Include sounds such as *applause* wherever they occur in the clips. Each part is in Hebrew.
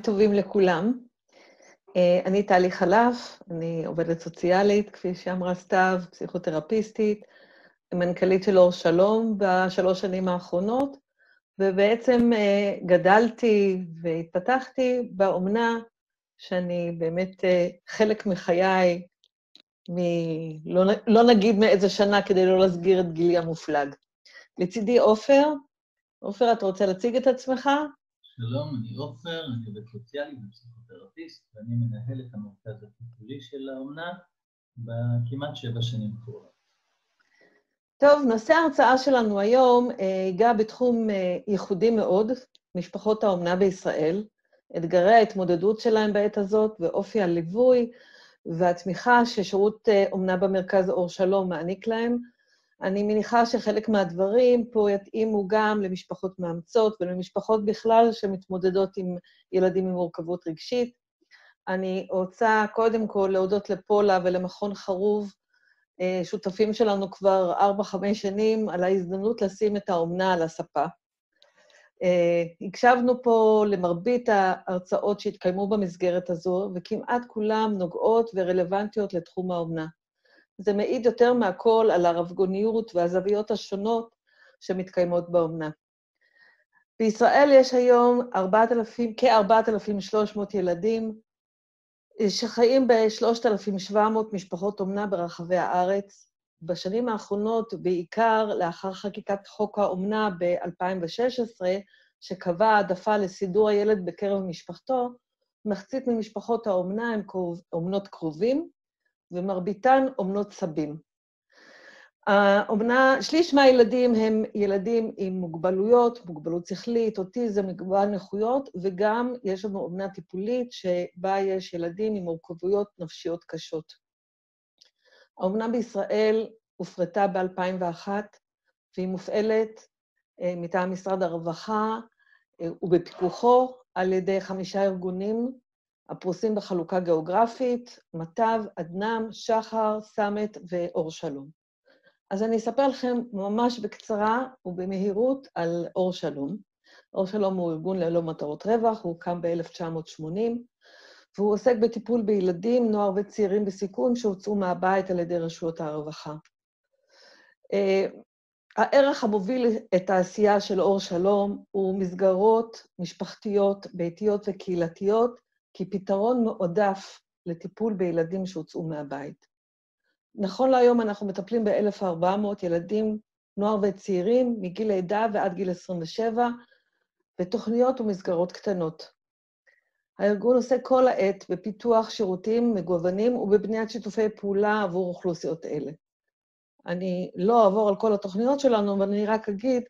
טובים לכולם. אה, אני טלי חלף, אני עובדת סוציאלית, כפי שאמרה סתיו, פסיכותרפיסטית, מנכ"לית של אור שלום בשלוש שנים האחרונות, ובעצם אה, גדלתי והתפתחתי באומנה, שאני באמת אה, חלק מחיי, מ... לא, לא נגיד מאיזה שנה כדי לא להסגיר את גילי המופלג. לצידי עופר. עופר, אתה רוצה להציג את עצמך? שלום, אני עופר, אני עובד סוציאלי ופסיכותרפיסט, ואני מנהל את המרכז הטיפולי של האומנה בכמעט שבע שנים קרובות. טוב, נושא ההרצאה שלנו היום אה, ייגע בתחום אה, ייחודי מאוד, משפחות האומנה בישראל, אתגרי ההתמודדות שלהם בעת הזאת ואופי הליווי והתמיכה ששירות אה, אומנה במרכז אור שלום מעניק להם, אני מניחה שחלק מהדברים פה יתאימו גם למשפחות מאמצות ולמשפחות בכלל שמתמודדות עם ילדים עם מורכבות רגשית. אני רוצה קודם כל להודות לפולה ולמכון חרוב, אה, שותפים שלנו כבר 4-5 שנים, על ההזדמנות לשים את האומנה על הספה. אה, הקשבנו פה למרבית ההרצאות שהתקיימו במסגרת הזו, וכמעט כולן נוגעות ורלוונטיות לתחום האומנה. זה מעיד יותר מהכל על הרבגוניות והזוויות השונות שמתקיימות באומנה. בישראל יש היום 4,000, כ-4,300 ילדים שחיים ב-3,700 משפחות אומנה ברחבי הארץ. בשנים האחרונות, בעיקר לאחר חקיקת חוק האומנה ב-2016, שקבע העדפה לסידור הילד בקרב משפחתו, מחצית ממשפחות האומנה הן אומנות קרובים, ומרביתן אומנות סבים. האומנה, שליש מהילדים הם ילדים עם מוגבלויות, מוגבלות שכלית, אוטיזם, מגוון נכויות, וגם יש לנו אומנה טיפולית שבה יש ילדים עם מורכבויות נפשיות קשות. האומנה בישראל הופרטה ב-2001, והיא מופעלת אה, מטעם משרד הרווחה אה, ובפיקוחו על ידי חמישה ארגונים הפרוסים בחלוקה גיאוגרפית, מטב, אדנם, שחר, סמט ואור שלום. אז אני אספר לכם ממש בקצרה ובמהירות על אור שלום. אור שלום הוא ארגון ללא מטרות רווח, הוא הוקם ב-1980, והוא עוסק בטיפול בילדים, נוער וצעירים בסיכון שהוצאו מהבית על ידי רשויות הרווחה. אה, הערך המוביל את העשייה של אור שלום הוא מסגרות משפחתיות, ביתיות וקהילתיות, כפתרון מועדף לטיפול בילדים שהוצאו מהבית. נכון להיום אנחנו מטפלים ב-1,400 ילדים, נוער וצעירים, מגיל לידה ועד גיל 27, בתוכניות ומסגרות קטנות. הארגון עושה כל העת בפיתוח שירותים מגוונים ובבניית שיתופי פעולה עבור אוכלוסיות אלה. אני לא אעבור על כל התוכניות שלנו, אבל אני רק אגיד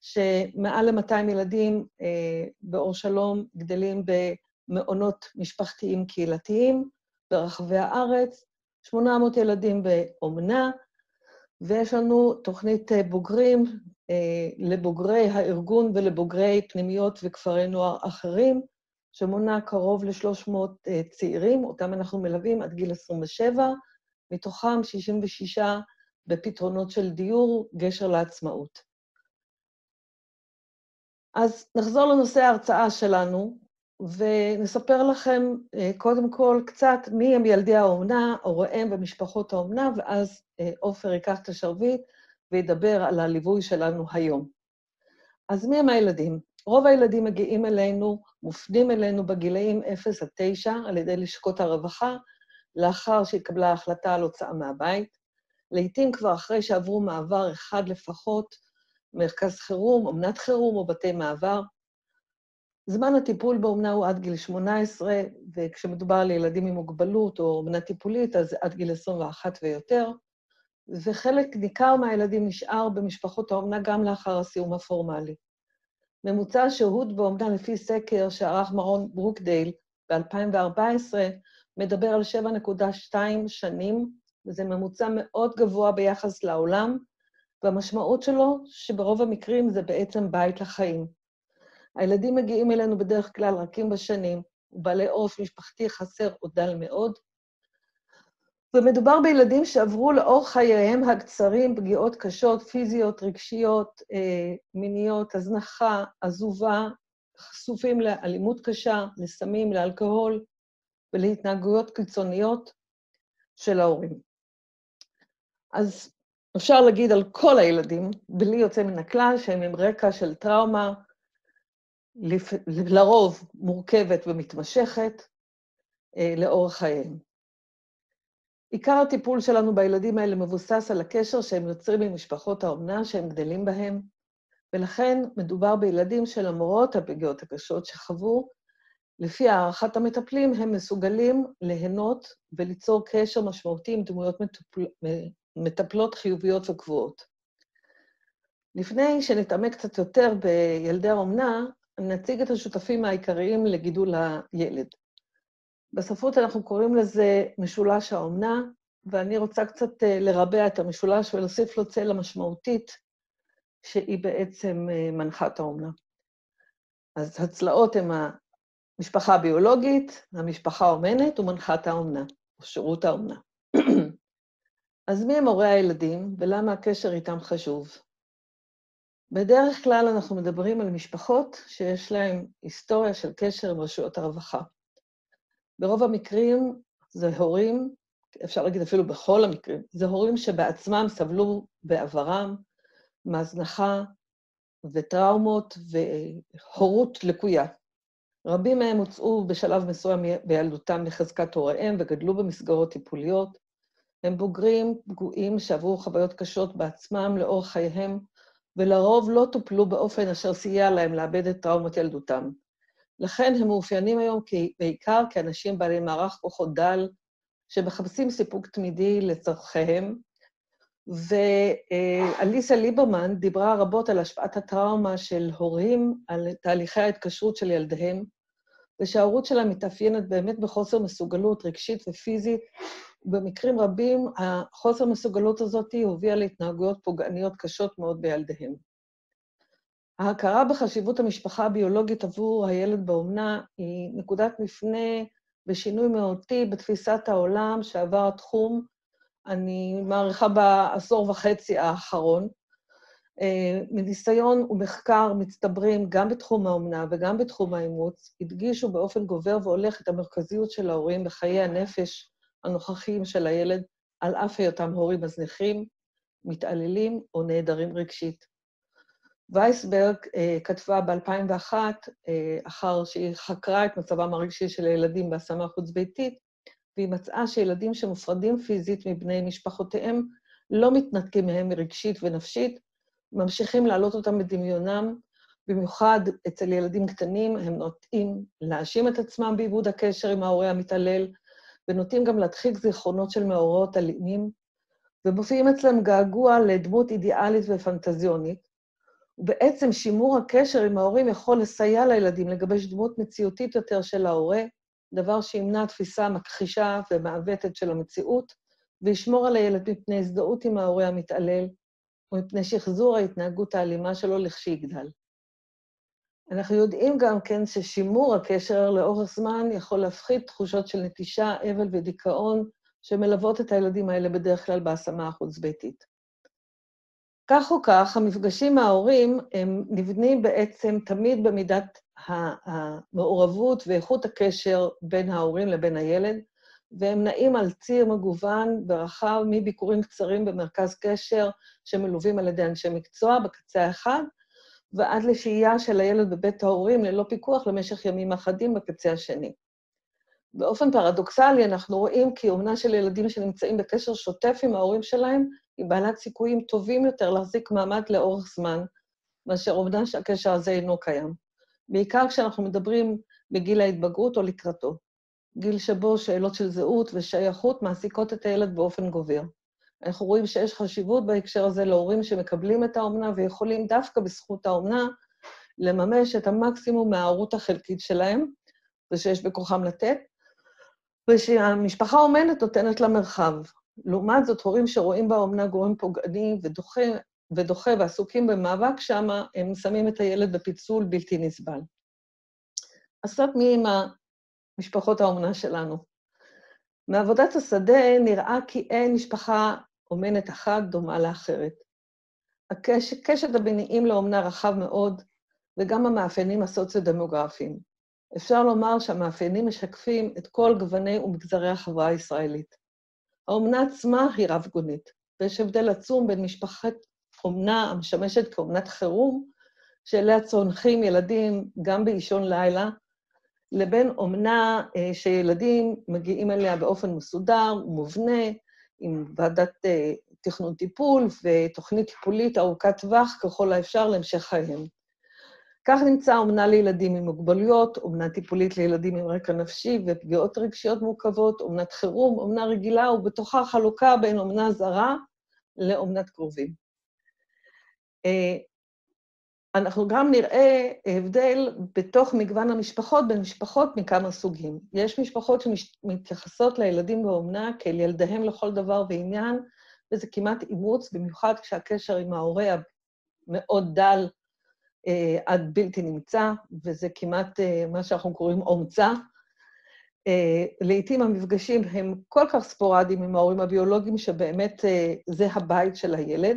שמעל ל-200 ילדים אה, באור שלום גדלים מעונות משפחתיים קהילתיים ברחבי הארץ, 800 ילדים באומנה, ויש לנו תוכנית אה, בוגרים אה, לבוגרי הארגון ולבוגרי פנימיות וכפרי נוער אחרים, שמונה קרוב ל-300 אה, צעירים, אותם אנחנו מלווים עד גיל 27, מתוכם 66 בפתרונות של דיור, גשר לעצמאות. אז נחזור לנושא ההרצאה שלנו, ונספר לכם אה, קודם כל קצת מי הם ילדי האומנה, הוריהם ומשפחות האומנה, ואז אה, עופר ייקח את השרביט וידבר על הליווי שלנו היום. אז מי הם הילדים? רוב הילדים מגיעים אלינו, מופנים אלינו בגילאים 0 עד 9 על ידי לשכות הרווחה, לאחר שהתקבלה ההחלטה על הוצאה מהבית. לעתים כבר אחרי שעברו מעבר אחד לפחות, מרכז חירום, אומנת חירום או בתי מעבר, זמן הטיפול באומנה הוא עד גיל 18, וכשמדובר על ילדים עם מוגבלות או אומנה טיפולית, אז עד גיל 21 ויותר, וחלק ניכר מהילדים נשאר במשפחות האומנה גם לאחר הסיום הפורמלי. ממוצע השהות באומנה לפי סקר שערך מרון ברוקדייל ב-2014 מדבר על 7.2 שנים, וזה ממוצע מאוד גבוה ביחס לעולם, והמשמעות שלו שברוב המקרים זה בעצם בית לחיים. הילדים מגיעים אלינו בדרך כלל רכים בשנים, ובעלי עורף משפחתי חסר או דל מאוד, ומדובר בילדים שעברו לאור חייהם הקצרים פגיעות קשות, פיזיות, רגשיות, אה, מיניות, הזנחה, עזובה, חשופים לאלימות קשה, לסמים, לאלכוהול ולהתנהגויות קיצוניות של ההורים. אז אפשר להגיד על כל הילדים, בלי יוצא מן הכלל, שהם עם רקע של טראומה, לרוב מורכבת ומתמשכת, אה, לאורך חייהם. עיקר הטיפול שלנו בילדים האלה מבוסס על הקשר שהם יוצרים עם משפחות האומנה שהם גדלים בהם, ולכן מדובר בילדים שלמרות הפגיעות הקשות שחוו, לפי הערכת המטפלים, הם מסוגלים ליהנות וליצור קשר משמעותי עם דמויות מטופל... מטפלות חיוביות וקבועות. לפני שנתעמק קצת יותר בילדי האומנה, נציג את השותפים העיקריים לגידול הילד. בספרות אנחנו קוראים לזה משולש האומנה, ואני רוצה קצת אה, לרבע את המשולש ולהוסיף לו צלע משמעותית, שהיא בעצם אה, מנחת האומנה. אז הצלעות הן המשפחה הביולוגית, המשפחה האומנת ומנחת האומנה, או שירות האומנה. *clears throat* אז מי הם הורי הילדים ולמה הקשר איתם חשוב? בדרך כלל אנחנו מדברים על משפחות שיש להן היסטוריה של קשר עם רשויות הרווחה. ברוב המקרים זה הורים, אפשר להגיד אפילו בכל המקרים, זה הורים שבעצמם סבלו בעברם מהזנחה וטראומות והורות לקויה. רבים מהם הוצאו בשלב מסוים בילדותם מחזקת הוריהם וגדלו במסגרות טיפוליות. הם בוגרים פגועים שעברו חוויות קשות בעצמם לאורך חייהם, ולרוב לא טופלו באופן אשר סייע להם לאבד את טראומות ילדותם. לכן הם מאופיינים היום בעיקר כאנשים בעלי מערך כוחות דל, שמחפשים סיפוק תמידי לצורכיהם. ואליסה ליברמן דיברה רבות על השפעת הטראומה של הורים על תהליכי ההתקשרות של ילדיהם, ושההורות שלהם מתאפיינת באמת בחוסר מסוגלות רגשית ופיזית, ובמקרים רבים החוסר מסוגלות הזאת הובילה להתנהגויות פוגעניות קשות מאוד בילדיהם. ההכרה בחשיבות המשפחה הביולוגית עבור הילד באומנה היא נקודת מפנה ושינוי מהותי בתפיסת העולם שעבר התחום, אני מעריכה בעשור וחצי האחרון. אה, מניסיון ומחקר מצטברים גם בתחום האומנה וגם בתחום האימוץ, הדגישו באופן גובר והולך את המרכזיות של ההורים בחיי הנפש הנוכחיים של הילד, על אף היותם הורים מזניחים, מתעללים או נעדרים רגשית. וייסברג אה, כתבה ב-2001, אה, אחר שהיא חקרה את מצבם הרגשי של הילדים בהשמה חוץ-ביתית, והיא מצאה שילדים שמופרדים פיזית מבני משפחותיהם לא מתנתקים מהם רגשית ונפשית, ממשיכים להעלות אותם בדמיונם, במיוחד אצל ילדים קטנים, הם נוטים להאשים את עצמם בעיבוד הקשר עם ההורה המתעלל, ונוטים גם להדחיק זיכרונות של מאורעות אלימים, ומופיעים אצלם געגוע לדמות אידיאלית ופנטזיונית, ובעצם שימור הקשר עם ההורים יכול לסייע לילדים לגבש דמות מציאותית יותר של ההורה, דבר שימנע תפיסה מכחישה ומעוותת של המציאות, וישמור על הילד מפני הזדהות עם ההורה המתעלל, ומפני שחזור ההתנהגות האלימה שלו לכשיגדל. אנחנו יודעים גם כן ששימור הקשר לאורך זמן יכול להפחית תחושות של נטישה, אבל ודיכאון שמלוות את הילדים האלה בדרך כלל בהשמה החוץ-ביתית. כך או כך, המפגשים ההורים הם נבנים בעצם תמיד במידת המעורבות ואיכות הקשר בין ההורים לבין הילד, והם נעים על ציר מגוון ורחב מביקורים קצרים במרכז קשר שמלווים על ידי אנשי מקצוע בקצה האחד, ועד לשהייה של הילד בבית ההורים ללא פיקוח למשך ימים אחדים בקצה השני. באופן פרדוקסלי, אנחנו רואים כי אומנה של ילדים שנמצאים בקשר שוטף עם ההורים שלהם, היא בעלת סיכויים טובים יותר להחזיק מעמד לאורך זמן, מאשר אומנה שהקשר הזה אינו קיים. בעיקר כשאנחנו מדברים בגיל ההתבגרות או לקראתו. גיל שבו שאלות של זהות ושייכות מעסיקות את הילד באופן גובר. אנחנו רואים שיש חשיבות בהקשר הזה להורים שמקבלים את האומנה ויכולים דווקא בזכות האומנה לממש את המקסימום מההורות החלקית שלהם, ושיש בכוחם לתת, ושהמשפחה האומנת נותנת לה מרחב. לעומת זאת, הורים שרואים באומנה גורם פוגעני ודוחה, ודוחה ועסוקים במאבק שמה, הם שמים את הילד בפיצול בלתי נסבל. אז קצת מי עם משפחות האומנה שלנו. מעבודת השדה נראה כי אין משפחה אומנת אחת דומה לאחרת. הקשת הביניים לאומנה רחב מאוד, וגם המאפיינים הסוציו-דמוגרפיים. אפשר לומר שהמאפיינים משקפים את כל גווני ומגזרי החברה הישראלית. האומנה עצמה היא רב-גונית, ויש הבדל עצום בין משפחת אומנה המשמשת כאומנת חירום, שאליה צונחים ילדים גם באישון לילה, לבין אומנה אה, שילדים מגיעים אליה באופן מסודר ומובנה, עם ועדת אה, תכנון טיפול ותוכנית טיפולית ארוכת טווח ככל האפשר להמשך חייהם. כך נמצא אומנה לילדים עם מוגבלויות, אומנה טיפולית לילדים עם רקע נפשי ופגיעות רגשיות מורכבות, אומנת חירום, אומנה רגילה, ובתוכה חלוקה בין אומנה זרה לאומנת קרובים. אנחנו גם נראה הבדל בתוך מגוון המשפחות, בין משפחות מכמה סוגים. יש משפחות שמתייחסות לילדים באומנה כאל ילדיהם לכל דבר ועניין, וזה כמעט אימוץ, במיוחד כשהקשר עם ההורה המאוד דל אה, עד בלתי נמצא, וזה כמעט אה, מה שאנחנו קוראים אומצה. אה, לעתים המפגשים הם כל כך ספורדיים עם ההורים הביולוגיים, שבאמת אה, זה הבית של הילד.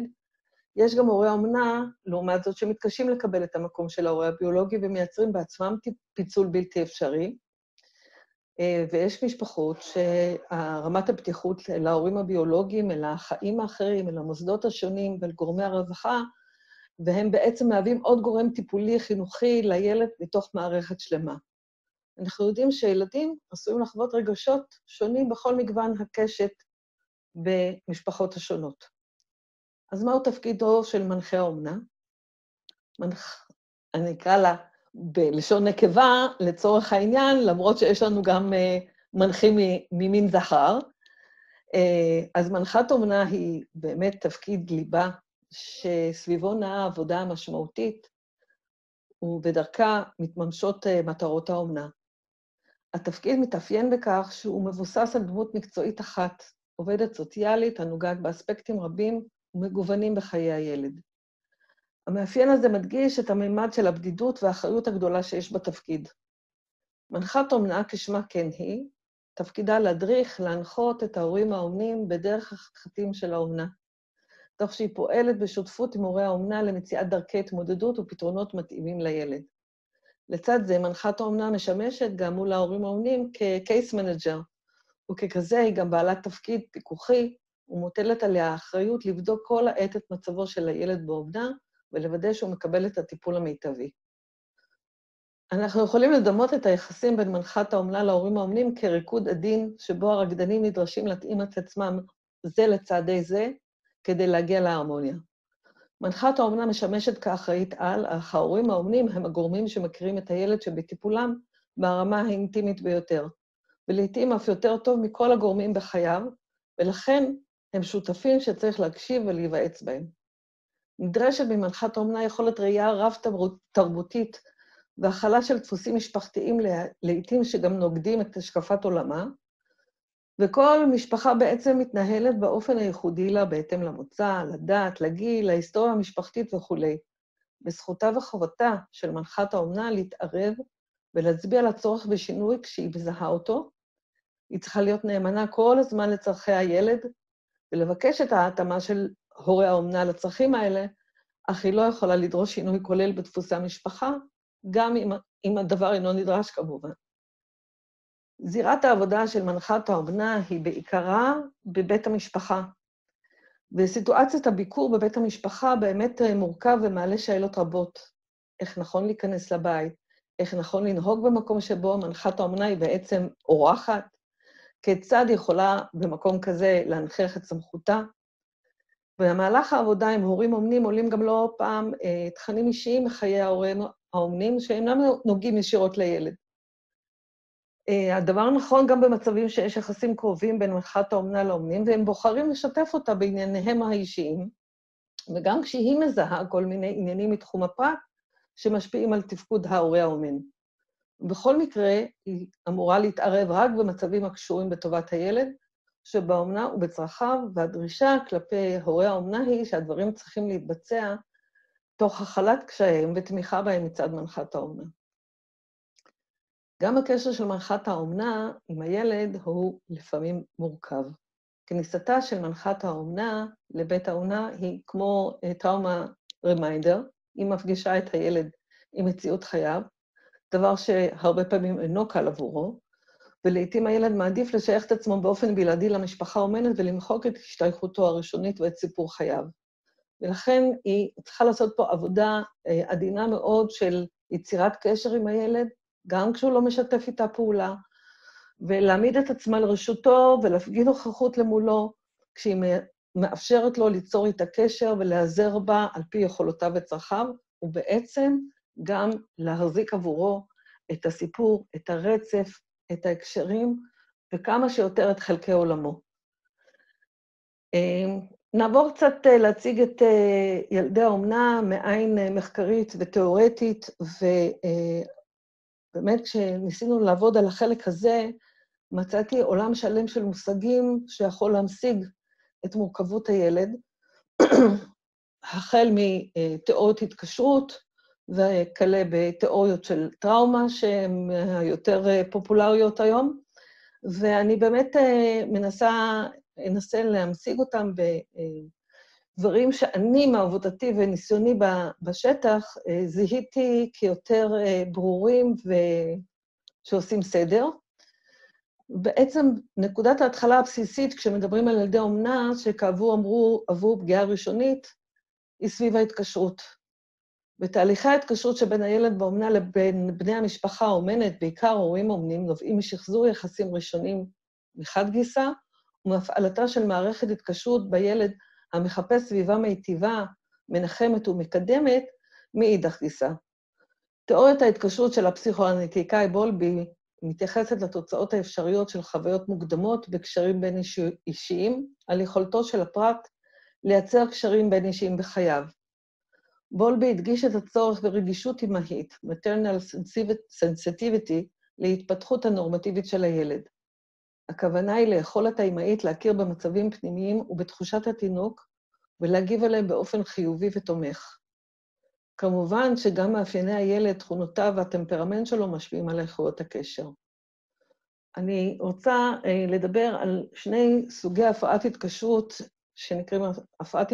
יש גם הורי אומנה, לעומת זאת, שמתקשים לקבל את המקום של ההורה הביולוגי ומייצרים בעצמם פיצול בלתי אפשרי. אה, ויש משפחות שרמת הפתיחות אל ההורים הביולוגיים, אל החיים האחרים, אל המוסדות השונים ואל גורמי הרווחה, והם בעצם מהווים עוד גורם טיפולי חינוכי לילד מתוך מערכת שלמה. אנחנו יודעים שילדים עשויים לחוות רגשות שונים בכל מגוון הקשת במשפחות השונות. אז מהו תפקידו של מנחה האומנה? מנח... אני אקרא לה בלשון נקבה, לצורך העניין, למרות שיש לנו גם uh, מנחים ממין זכר. Uh, אז מנחת אומנה היא באמת תפקיד ליבה שסביבו נעה העבודה המשמעותית, ובדרכה מתממשות uh, מטרות האומנה. התפקיד מתאפיין בכך שהוא מבוסס על דמות מקצועית אחת, עובדת סוציאלית הנוגעת באספקטים רבים ומגוונים בחיי הילד. המאפיין הזה מדגיש את הממד של הבדידות והאחריות הגדולה שיש בתפקיד. מנחת אומנה, כשמה כן היא, תפקידה להדריך, להנחות את ההורים האומנים בדרך החתים של האומנה, תוך שהיא פועלת בשותפות עם הורי האומנה למציאת דרכי התמודדות ופתרונות מתאימים לילד. לצד זה, מנחת האומנה משמשת גם מול ההורים האומנים כ-case manager, וככזה היא גם בעלת תפקיד פיקוחי, ומוטלת עליה האחריות לבדוק כל העת את מצבו של הילד באומנה, ולוודא שהוא מקבל את הטיפול המיטבי. אנחנו יכולים לדמות את היחסים בין מנחת האומנה להורים האומנים כריקוד עדין, שבו הרקדנים נדרשים להתאים את עצמם זה לצעדי זה, כדי להגיע להרמוניה. מנחת האומנה משמשת כאחראית על, אך ההורים האומנים הם הגורמים שמכירים את הילד שבטיפולם ברמה האינטימית ביותר, ולעיתים אף יותר טוב מכל הגורמים בחייו, ולכן הם שותפים שצריך להקשיב ולהיוועץ בהם. נדרשת ממנחת האומנה יכולת ראייה רב-תרבותית והכלה של דפוסים משפחתיים לעיתים שגם נוגדים את השקפת עולמה, וכל משפחה בעצם מתנהלת באופן הייחודי לה בהתאם למוצא, לדת, לגיל, להיסטוריה המשפחתית וכולי. בזכותה וחובתה של מנחת האומנה להתערב ולהצביע על הצורך בשינוי כשהיא מזהה אותו. היא צריכה להיות נאמנה כל הזמן לצורכי הילד ולבקש את ההתאמה של הורי האומנה לצרכים האלה, אך היא לא יכולה לדרוש שינוי כולל בדפוסי המשפחה, גם אם, אם הדבר אינו נדרש כמובן. זירת העבודה של מנחת האומנה היא בעיקרה בבית המשפחה. וסיטואציית הביקור בבית המשפחה באמת מורכב ומעלה שאלות רבות. איך נכון להיכנס לבית, איך נכון לנהוג במקום שבו מנחת האומנה היא בעצם אורחת, כיצד יכולה במקום כזה להנכיח את סמכותה. במהלך העבודה עם הורים אומנים עולים גם לא פעם אה, תכנים אישיים מחיי ההורים האומנים שאינם נוגעים ישירות לילד. אה, הדבר נכון גם במצבים שיש יחסים קרובים בין מנחת האומנה לאומנים, והם בוחרים לשתף אותה בענייניהם האישיים, וגם כשהיא מזהה כל מיני עניינים מתחום הפרט שמשפיעים על תפקוד ההורה האומן. בכל מקרה, היא אמורה להתערב רק במצבים הקשורים בטובת הילד, שבאומנה ובצרכיו, והדרישה כלפי הורי האומנה היא שהדברים צריכים להתבצע תוך הכלת קשייהם ותמיכה בהם מצד מנחת האומנה. גם הקשר של מנחת האומנה עם הילד הוא לפעמים מורכב. כניסתה של מנחת האומנה לבית האומנה היא כמו טראומה רמיינדר, היא מפגישה את הילד עם מציאות חייו, דבר שהרבה פעמים אינו קל עבורו, ולעיתים הילד מעדיף לשייך את עצמו באופן בלעדי למשפחה האומנת ולמחוק את השתייכותו הראשונית ואת סיפור חייו. ולכן היא צריכה לעשות פה עבודה אה, עדינה מאוד של יצירת קשר עם הילד, גם כשהוא לא משתף איתה פעולה, ולהעמיד את עצמה לרשותו ולהפגין נוכחות למולו, כשהיא מאפשרת לו ליצור איתה קשר ולהיעזר בה על פי יכולותיו וצרכיו, ובעצם גם להחזיק עבורו את הסיפור, את הרצף, את ההקשרים, וכמה שיותר את חלקי עולמו. אה, נעבור קצת אה, להציג את אה, ילדי האומנה מעין מחקרית ותיאורטית, ובאמת כשניסינו לעבוד על החלק הזה, מצאתי עולם שלם של מושגים שיכול להמשיג את מורכבות הילד, *clears throat* החל מתיאוריות התקשרות, וכלה בתיאוריות של טראומה, שהן היותר פופולריות היום. ואני באמת אה, מנסה, אנסה להמשיג אותם בדברים שאני, מעבודתי וניסיוני בשטח, אה, זיהיתי כיותר אה, ברורים ושעושים סדר. בעצם נקודת ההתחלה הבסיסית, כשמדברים על ילדי אומנה, שכאבו אמרו, עברו פגיעה ראשונית, היא סביב ההתקשרות. ותהליכי ההתקשרות שבין הילד באומנה לבין בני המשפחה האומנת, בעיקר הורים אומנים, נובעים משחזור יחסים ראשונים מחד גיסא, ומהפעלתה של מערכת התקשרות בילד המחפש סביבה מיטיבה, מנחמת ומקדמת, מאידך גיסא. תיאוריית ההתקשרות של הפסיכואנליטיקאי בולבי מתייחסת לתוצאות האפשריות של חוויות מוקדמות בקשרים בין אישיים, על יכולתו של הפרט לייצר קשרים בין אישיים בחייו. בולבי הדגיש את הצורך ברגישות אמהית, maternal sensitivity, להתפתחות הנורמטיבית של הילד. הכוונה היא ליכולת האמהית להכיר במצבים פנימיים ובתחושת התינוק ולהגיב עליהם באופן חיובי ותומך. כמובן שגם מאפייני הילד, תכונותיו והטמפרמנט שלו משפיעים על איכויות הקשר. אני רוצה אה, לדבר על שני סוגי הפרעת התקשרות, שנקראים הפרעת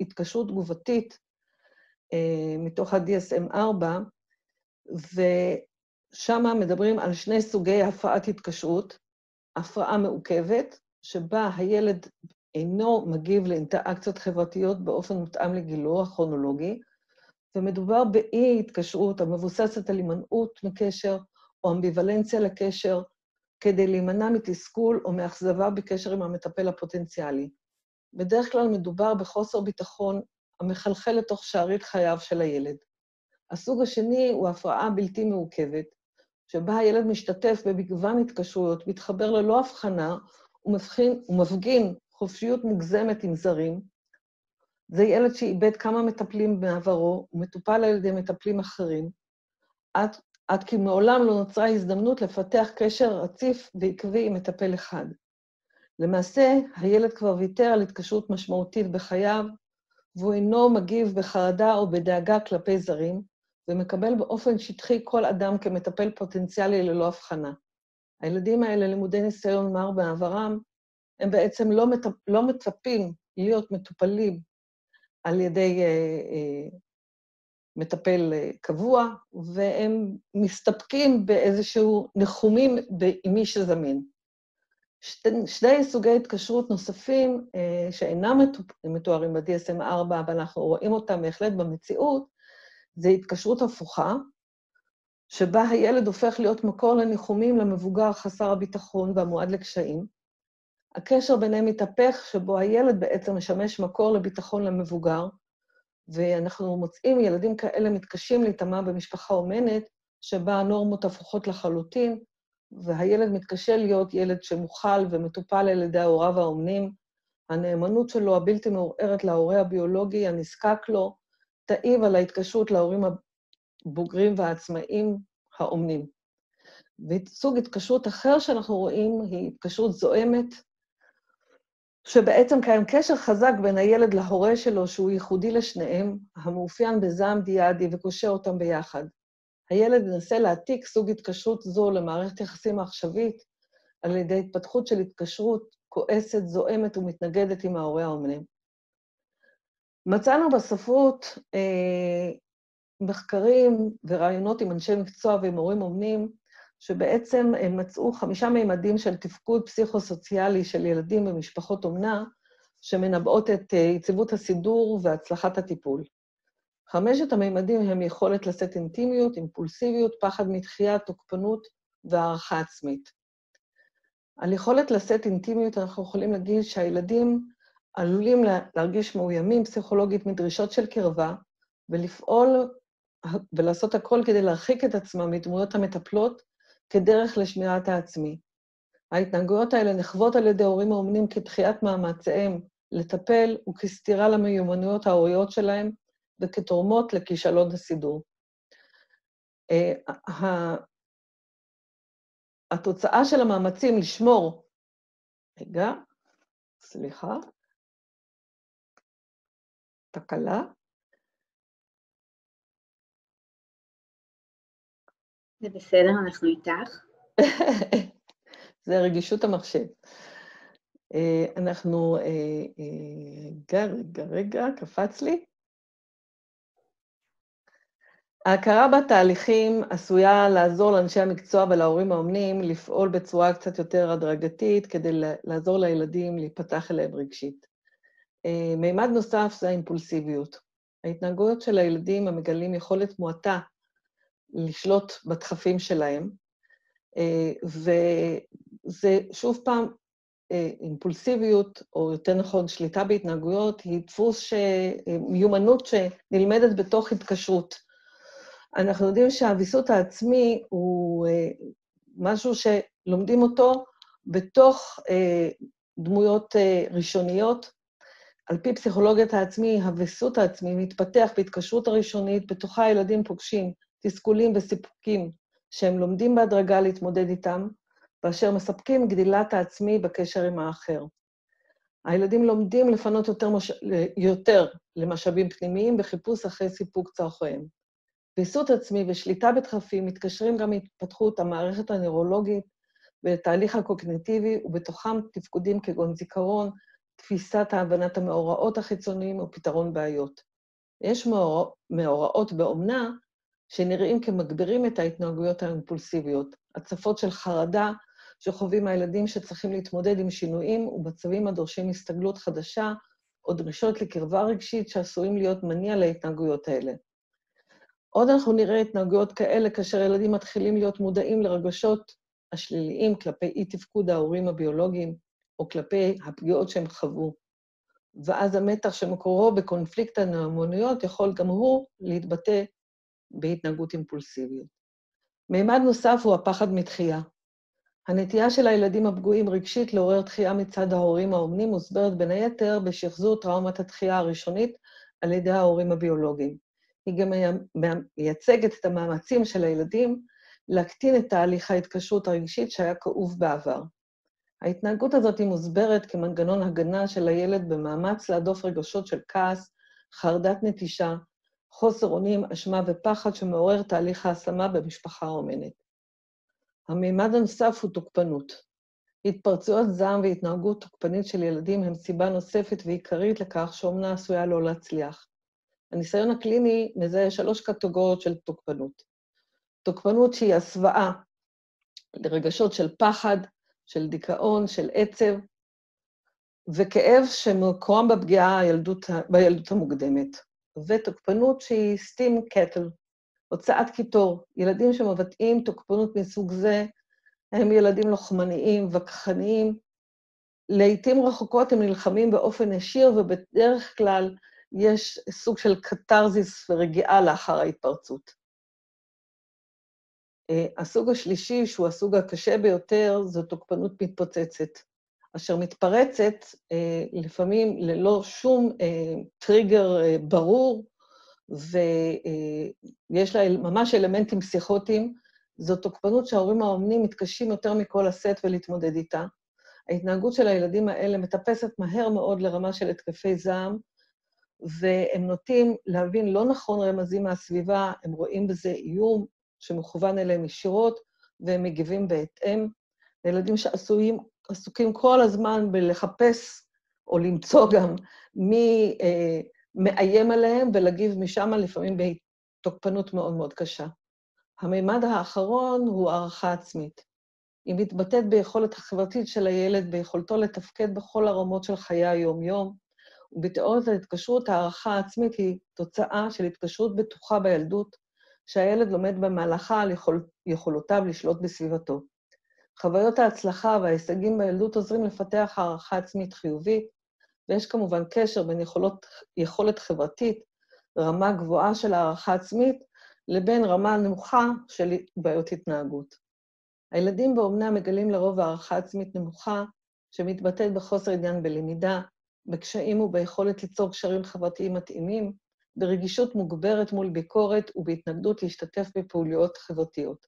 התקשרות תגובתית, מתוך ה-DSM-4, ושם מדברים על שני סוגי הפרעת התקשרות, הפרעה מעוכבת, שבה הילד אינו מגיב לאינטראקציות חברתיות באופן מותאם לגילו הכרונולוגי, ומדובר באי-התקשרות המבוססת על הימנעות מקשר או אמביוולנציה לקשר, כדי להימנע מתסכול או מאכזבה בקשר עם המטפל הפוטנציאלי. בדרך כלל מדובר בחוסר ביטחון המחלחל לתוך שארית חייו של הילד. הסוג השני הוא הפרעה בלתי מעוכבת, שבה הילד משתתף במגוון התקשרויות, מתחבר ללא הבחנה ומבחין, ומפגין חופשיות מוגזמת עם זרים. זה ילד שאיבד כמה מטפלים בעברו, ומטופל על ידי מטפלים אחרים, עד, עד כי מעולם לא נוצרה הזדמנות לפתח קשר רציף ועקבי עם מטפל אחד. למעשה, הילד כבר ויתר על התקשרות משמעותית בחייו, והוא אינו מגיב בחרדה או בדאגה כלפי זרים, ומקבל באופן שטחי כל אדם כמטפל פוטנציאלי ללא הבחנה. הילדים האלה, למודי ניסיון מר בעברם, הם בעצם לא, מטפ... לא מצפים להיות מטופלים על ידי אה, אה, מטפל אה, קבוע, והם מסתפקים באיזשהו ניחומים עם מי שזמין. שתי, שני סוגי התקשרות נוספים אה, שאינם מתוארים ב-DSM-4, אבל אנחנו רואים אותם בהחלט במציאות, זה התקשרות הפוכה, שבה הילד הופך להיות מקור לניחומים למבוגר חסר הביטחון והמועד לקשיים. הקשר ביניהם מתהפך, שבו הילד בעצם משמש מקור לביטחון למבוגר, ואנחנו מוצאים ילדים כאלה מתקשים להיטמע במשפחה אומנת, שבה הנורמות הפוכות לחלוטין, והילד מתקשה להיות ילד שמוכל ומטופל על ידי ההוריו האומנים. הנאמנות שלו, הבלתי מעורערת להורה הביולוגי הנזקק לו, תעיב על ההתקשרות להורים הבוגרים והעצמאים האומנים. וסוג התקשרות אחר שאנחנו רואים היא התקשרות זועמת, שבעצם קיים קשר חזק בין הילד להורה שלו, שהוא ייחודי לשניהם, המאופיין בזעם דיאדי וקושר אותם ביחד. הילד ינסה להעתיק סוג התקשרות זו למערכת יחסים העכשווית על ידי התפתחות של התקשרות כועסת, זועמת ומתנגדת עם ההורה האומנים. מצאנו בספרות אה, מחקרים ורעיונות עם אנשי מקצוע ועם הורים אומנים, שבעצם הם מצאו חמישה מימדים של תפקוד פסיכו-סוציאלי של ילדים במשפחות אומנה, שמנבאות את יציבות הסידור והצלחת הטיפול. חמשת המימדים הם יכולת לשאת אינטימיות, אימפולסיביות, פחד מתחייה, תוקפנות והערכה עצמית. על יכולת לשאת אינטימיות אנחנו יכולים להגיד שהילדים עלולים להרגיש מאוימים פסיכולוגית מדרישות של קרבה, ולפעול ולעשות הכל כדי להרחיק את עצמם מדמויות המטפלות כדרך לשמירת העצמי. ההתנהגויות האלה נחוות על ידי הורים האומנים כדחיית מאמציהם לטפל וכסתירה למיומנויות ההוריות שלהם וכתורמות לכישלון הסידור. אה, התוצאה של המאמצים לשמור, רגע, סליחה, תקלה. זה בסדר, אנחנו איתך. *laughs* זה רגישות המחשב. אה, אנחנו... רגע, רגע, רגע, קפץ לי. ההכרה בתהליכים עשויה לעזור לאנשי המקצוע ולהורים האומנים לפעול בצורה קצת יותר הדרגתית כדי לעזור לילדים להיפתח אליהם רגשית. אה, מימד נוסף זה האימפולסיביות. ההתנהגויות של הילדים המגלים יכולת מועטה לשלוט בדחפים שלהם, אה, וזה שוב פעם, אה, אימפולסיביות, או יותר נכון, שליטה בהתנהגויות, היא דפוס, מיומנות שנלמדת בתוך התקשרות. אנחנו יודעים שהוויסות העצמי הוא אה, משהו שלומדים אותו בתוך אה, דמויות אה, ראשוניות. על פי פסיכולוגיית העצמי, הוויסות העצמי מתפתח בהתקשרות הראשונית, בתוכה הילדים פוגשים תסכולים וסיפוקים שהם לומדים בהדרגה להתמודד איתם, ואשר מספקים גדילת העצמי בקשר עם האחר. הילדים לומדים לפנות יותר, מש... יותר למשאבים פנימיים בחיפוש אחרי סיפוק צורכיהם. ויסות עצמי ושליטה בדחפים מתקשרים גם להתפתחות המערכת הנוירולוגית ולתהליך הקוגניטיבי, ובתוכם תפקודים כגון זיכרון, תפיסת הבנת המאורעות החיצוניים ופתרון בעיות. יש מאור... מאורעות באומנה שנראים כמגבירים את ההתנהגויות האימפולסיביות, הצפות של חרדה שחווים הילדים שצריכים להתמודד עם שינויים ומצבים הדורשים הסתגלות חדשה או דרישות לקרבה רגשית שעשויים להיות מניע להתנהגויות האלה. עוד אנחנו נראה התנהגויות כאלה כאשר ילדים מתחילים להיות מודעים לרגשות השליליים כלפי אי-תפקוד ההורים הביולוגיים, או כלפי הפגיעות שהם חוו. ואז המתח שמקורו בקונפליקט הנאמוניות יכול גם הוא להתבטא בהתנהגות אימפולסיביות. מימד נוסף הוא הפחד מתחייה. הנטייה של הילדים הפגועים רגשית לעורר תחייה מצד ההורים האומנים מוסברת בין היתר בשחזור טראומת התחייה הראשונית על ידי ההורים הביולוגיים. היא גם מייצגת את המאמצים של הילדים להקטין את תהליך ההתקשרות הרגשית שהיה כאוב בעבר. ההתנהגות הזאת היא מוסברת כמנגנון הגנה של הילד במאמץ להדוף רגשות של כעס, חרדת נטישה, חוסר אונים, אשמה ופחד שמעורר תהליך ההשמה במשפחה האומנת. המימד הנוסף הוא תוקפנות. התפרצויות זעם והתנהגות תוקפנית של ילדים הם סיבה נוספת ועיקרית לכך שאומנה עשויה לא להצליח. הניסיון הקליני מזהה שלוש קטגוריות של תוקפנות. תוקפנות שהיא הסוואה לרגשות של פחד, של דיכאון, של עצב, וכאב שמקורם בפגיעה הילדות, בילדות המוקדמת. ותוקפנות שהיא סטים קטל, הוצאת קיטור. ילדים שמבטאים תוקפנות מסוג זה הם ילדים לוחמניים, וכחניים. לעתים רחוקות הם נלחמים באופן ישיר, ובדרך כלל יש סוג של קתרזיס ורגיעה לאחר ההתפרצות. אה, הסוג השלישי, שהוא הסוג הקשה ביותר, זו תוקפנות מתפוצצת, אשר מתפרצת אה, לפעמים ללא שום אה, טריגר ברור, ויש לה ממש אלמנטים פסיכוטיים. זו תוקפנות שההורים האומנים מתקשים יותר מכל לשאת ולהתמודד איתה. ההתנהגות של הילדים האלה מטפסת מהר מאוד לרמה של התקפי זעם, והם נוטים להבין לא נכון רמזים מהסביבה, הם רואים בזה איום שמכוון אליהם ישירות, והם מגיבים בהתאם. ילדים עסוקים כל הזמן בלחפש או למצוא גם מי אה, מאיים עליהם ולהגיב משם, לפעמים תוקפנות מאוד מאוד קשה. המימד האחרון הוא הערכה עצמית. היא מתבטאת ביכולת החברתית של הילד, ביכולתו לתפקד בכל הרמות של חיי היום-יום, ובתיאוריית ההתקשרות, הערכה העצמית היא תוצאה של התקשרות בטוחה בילדות, שהילד לומד במהלכה על יכול, יכולותיו לשלוט בסביבתו. חוויות ההצלחה וההישגים בילדות עוזרים לפתח הערכה עצמית חיובית, ויש כמובן קשר בין יכולות, יכולת חברתית, רמה גבוהה של הערכה עצמית, לבין רמה נמוכה של בעיות התנהגות. הילדים באומנה מגלים לרוב הערכה עצמית נמוכה, שמתבטאת בחוסר עניין בלמידה, בקשיים וביכולת ליצור קשרים חברתיים מתאימים, ברגישות מוגברת מול ביקורת ובהתנגדות להשתתף בפעוליות חברתיות.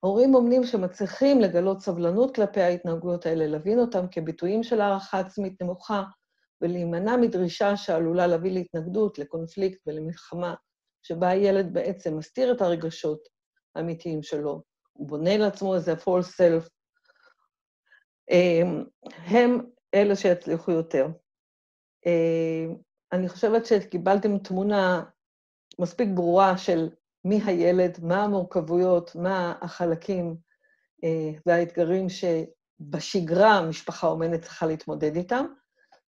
הורים אומנים שמצליחים לגלות סבלנות כלפי ההתנהגויות האלה, להבין אותם כביטויים של הערכה עצמית נמוכה, ולהימנע מדרישה שעלולה להביא להתנגדות, לקונפליקט ולמלחמה, שבה הילד בעצם מסתיר את הרגשות האמיתיים שלו, הוא בונה לעצמו איזה false self, אמ, הם אלה שיצליחו יותר. אמ, אני חושבת שקיבלתם תמונה מספיק ברורה של מי הילד, מה המורכבויות, מה החלקים אה, והאתגרים שבשגרה המשפחה האומנת צריכה להתמודד איתם.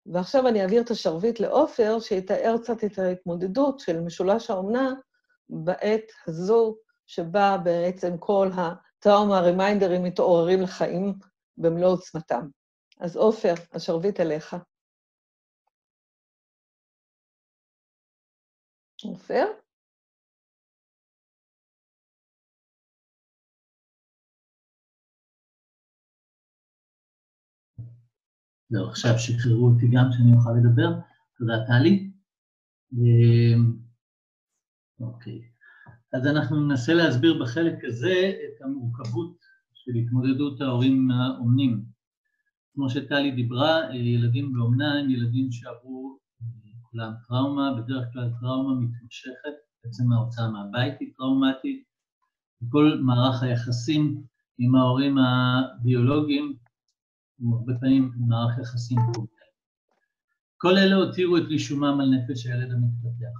ועכשיו אני אעביר את השרביט לעופר, שיתאר קצת את ההתמודדות של משולש האומנה בעת הזו, שבה בעצם כל הטראומה, הרימיינדרים מתעוררים לחיים במלוא עוצמתם. אז עופר, השרביט אליך. עופר? זהו, עכשיו שחררו אותי גם שאני אוכל לדבר. תודה, טלי. אוקיי. אז אנחנו ננסה להסביר בחלק הזה את המורכבות של התמודדות ההורים האומנים. כמו שטלי דיברה, ילדים באומנה הם ילדים שעברו כולם טראומה, בדרך כלל טראומה מתמשכת, בעצם ההוצאה מהבית היא טראומטית, וכל מערך היחסים עם ההורים הביולוגיים הוא הרבה פעמים מערך יחסים טוב. כל אלה הותירו את רישומם על נפש הילד המתפתח.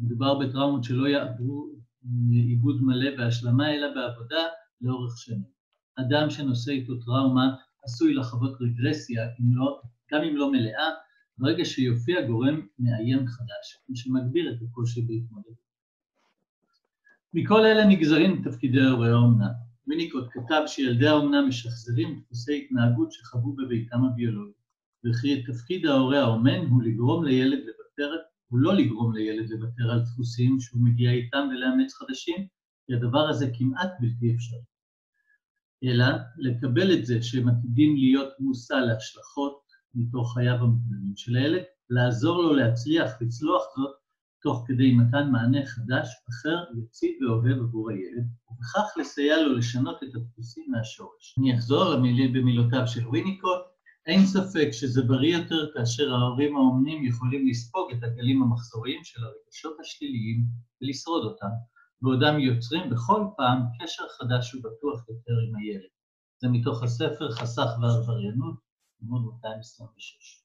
מדובר בטראומות שלא יעברו עיבוד מלא והשלמה, אלא בעבודה לאורך שנים. אדם שנושא איתו טראומה עשוי לחוות רגרסיה, אם לא, גם אם לא מלאה, ברגע שיופיע גורם מאיים חדש, שמגביר את הקושי בהתמודדות. מכל אלה נגזרים תפקידי הורי האומנה. ויניקוט כתב שילדי האומנה משחזרים דפוסי התנהגות שחוו בביתם הביולוגי, וכי תפקיד ההורה האומן הוא לגרום לילד לוותר, הוא לא לגרום לילד לוותר על דפוסים שהוא מגיע איתם ולאמץ חדשים, כי הדבר הזה כמעט בלתי אפשרי. אלא לקבל את זה שהם עתידים להיות מושא להשלכות מתוך חייו המוקדמים של הילד, לעזור לו להצליח לצלוח זאת תוך כדי מתן מענה חדש, אחר, יציב ואוהב עבור הילד, ובכך לסייע לו לשנות את הדפוסים מהשורש. אני אחזור במילותיו של וויניקוט, אין ספק שזה בריא יותר כאשר ההורים האומנים יכולים לספוג את הגלים המחזוריים של הרגשות השליליים ולשרוד אותם, בעודם יוצרים בכל פעם קשר חדש ובטוח יותר עם הילד. זה מתוך הספר חסך ועבריינות, עמוד 226.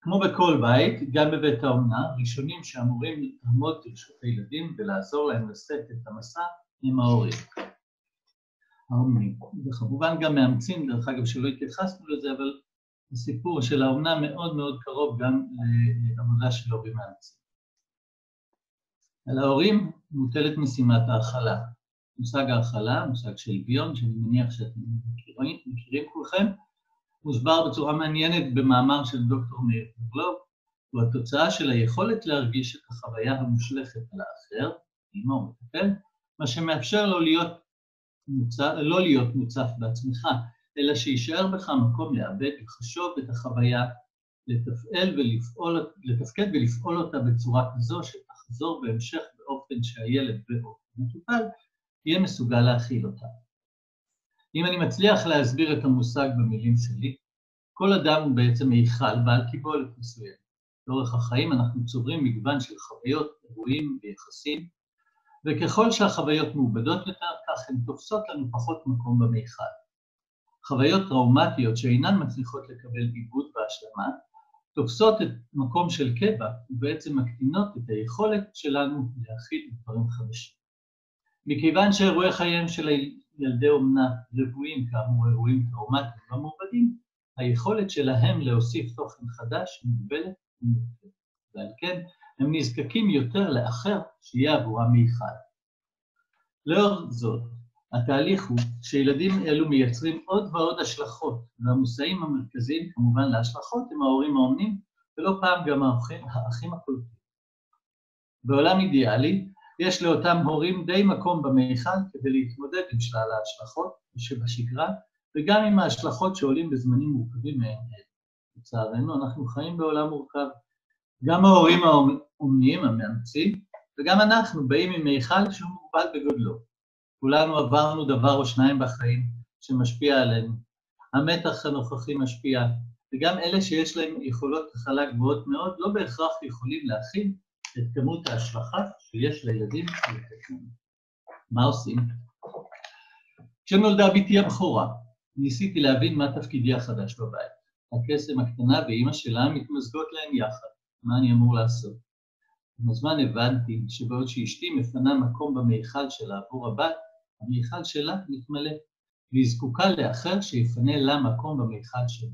כמו בכל בית, גם בבית האומנה, ראשונים שאמורים לעמוד לרשות הילדים ולעזור להם לשאת את המסע הם ההורים. האומנים. וכמובן גם מאמצים, דרך אגב, שלא התייחסנו לזה, אבל הסיפור של האומנה מאוד מאוד קרוב גם לעבודה של הורים מאמצים. על ההורים מוטלת משימת ההכלה. מושג ההכלה, מושג של ביון, שאני מניח שאתם מכירים, מכירים כולכם, מוסבר בצורה מעניינת במאמר של דוקטור מאיר פרלוב, הוא התוצאה של היכולת להרגיש את החוויה המושלכת על האחר, אימא או מטפל, מה שמאפשר לו להיות מוצף, לא להיות מוצף בעצמך, אלא שיישאר בך מקום לאבד, לחשוב את החוויה, לתפעל ולפעול, לתפקד ולפעול אותה בצורה כזו שתחזור בהמשך באופן שהילד באופן מטופל יהיה מסוגל להכיל אותה. אם אני מצליח להסביר את המושג במילים שלי, כל אדם הוא בעצם מיכל בעל קיבולת מסוימת. לאורך החיים אנחנו צוברים מגוון של חוויות, אירועים ויחסים, וככל שהחוויות מעובדות יותר, כך הן תופסות לנו פחות מקום במיכל. חוויות טראומטיות שאינן מצליחות לקבל עיבוד והשלמה, תופסות את מקום של קבע ובעצם מקטינות את היכולת שלנו להכיל דברים חדשים. מכיוון שאירועי חייהם של ילדי אומנה רבועים כאמור אירועים טראומטיים ומעובדים, היכולת שלהם להוסיף תוכן חדש מוגבלת ומוגבלת, ועל כן הם נזקקים יותר לאחר שיהיה עבורם מיוחד. לאור זאת, התהליך הוא שילדים אלו מייצרים עוד ועוד השלכות, והמושאים המרכזיים כמובן להשלכות הם ההורים האומנים, ולא פעם גם האחים, האחים הקולטים. בעולם אידיאלי, יש לאותם הורים די מקום במיכל כדי להתמודד עם שלל ההשלכות שבשגרה, וגם עם ההשלכות שעולים בזמנים מורכבים מהם. לצערנו, אנחנו חיים בעולם מורכב. גם ההורים האומנים, המאמצים, וגם אנחנו באים עם מיכל שהוא מוגבל בגודלו. כולנו עברנו דבר או שניים בחיים שמשפיע עלינו. המתח הנוכחי משפיע, וגם אלה שיש להם יכולות הכלה גבוהות מאוד, לא בהכרח יכולים להכיל את כמות ההשלכה שיש לילדים מה עושים? כשנולדה בתי הבכורה, ניסיתי להבין מה תפקידי החדש בבית. הקסם הקטנה ואימא שלה מתמזגות להם יחד, מה אני אמור לעשות? עם הזמן הבנתי שבעוד שאשתי מפנה מקום במיכל שלה עבור הבת, המיכל שלה מתמלא, והיא זקוקה לאחר שיפנה לה מקום במיכל שלה.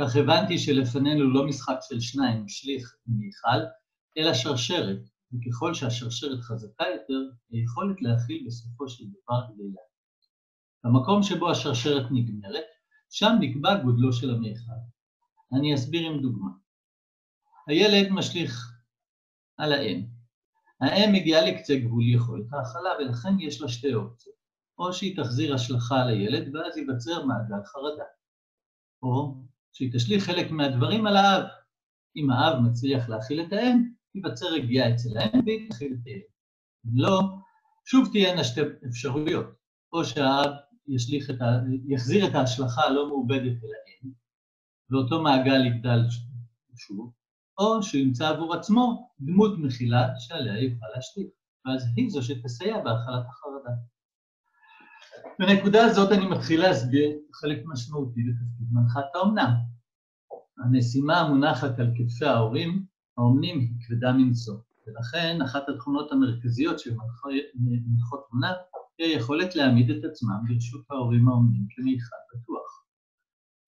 כך הבנתי שלפנינו לא משחק של שניים, שליך ומיכל, אלא שרשרת, וככל שהשרשרת חזקה יותר, היכולת להכיל בסופו של דבר גדלה. במקום שבו השרשרת נגמרת, שם נקבע גודלו של המיכל. אני אסביר עם דוגמה. הילד משליך על האם. האם מגיעה לקצה גבול יכולת ההכלה, ולכן יש לה שתי אופציות. או שהיא תחזיר השלכה על הילד, ואז ייווצר מעגל חרדה. או שהיא תשליך חלק מהדברים על האב. אם האב מצליח להכיל את האם, ייווצר רגיעה אצל האם והיא תכיל את הילד. אם לא, שוב תהיינה שתי אפשרויות. או שהאב ישליך את ה... יחזיר את ההשלכה הלא מעובדת אל האם, ואותו מעגל יגדל שוב, או שהוא ימצא עבור עצמו דמות מכילה שעליה יוכל להשליך, ואז היא זו שתסייע בהכלת החרדה. בנקודה הזאת אני מתחיל להסביר חלק משמעותי לתפקיד מנחת האומנה. המשימה המונחת על כתפי ההורים, האומנים, היא כבדה מנשוא, ולכן אחת התכונות המרכזיות של מנחות אומנה היא היכולת להעמיד את עצמם ברשות ההורים האומנים כמיכל בטוח.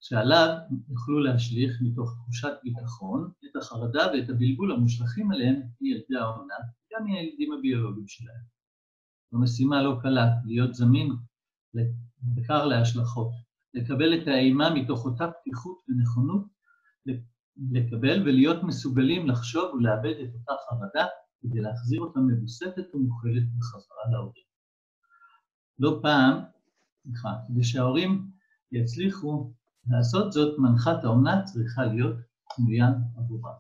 שעליו יוכלו להשליך מתוך תחושת ביטחון את החרדה ואת הבלבול המושלכים עליהם מילדי העונה, גם מהילדים הביולוגיים שלהם. זו משימה לא קלה, להיות זמין בעיקר להשלכות, לקבל את האימה מתוך אותה פתיחות ונכונות לקבל ולהיות מסוגלים לחשוב ולאבד את אותה חרדה כדי להחזיר אותה מבוסתת ומוכלת בחזרה להורים. לא פעם, סליחה, כדי שההורים יצליחו לעשות זאת, מנחת האומנה צריכה להיות פנויה עבורה.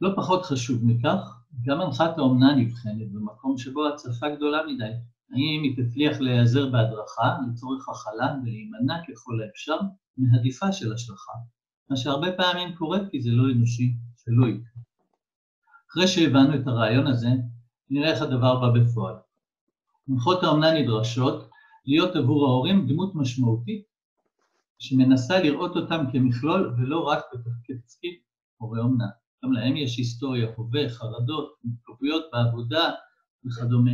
לא פחות חשוב מכך, גם מנחת האומנה נבחנת במקום שבו הצפה גדולה מדי. האם היא תצליח להיעזר בהדרכה לצורך הכלה ולהימנע ככל האפשר מהדיפה של השלכה, מה שהרבה פעמים קורה כי זה לא אנושי שלא יקרה. אחרי שהבנו את הרעיון הזה, נראה איך הדבר בא בפועל. מנחות האומנה נדרשות להיות עבור ההורים דמות משמעותית שמנסה לראות אותם כמכלול ולא רק כתפקיד הורי אומנה. גם להם יש היסטוריה, הווה, חרדות, מורכבויות בעבודה וכדומה.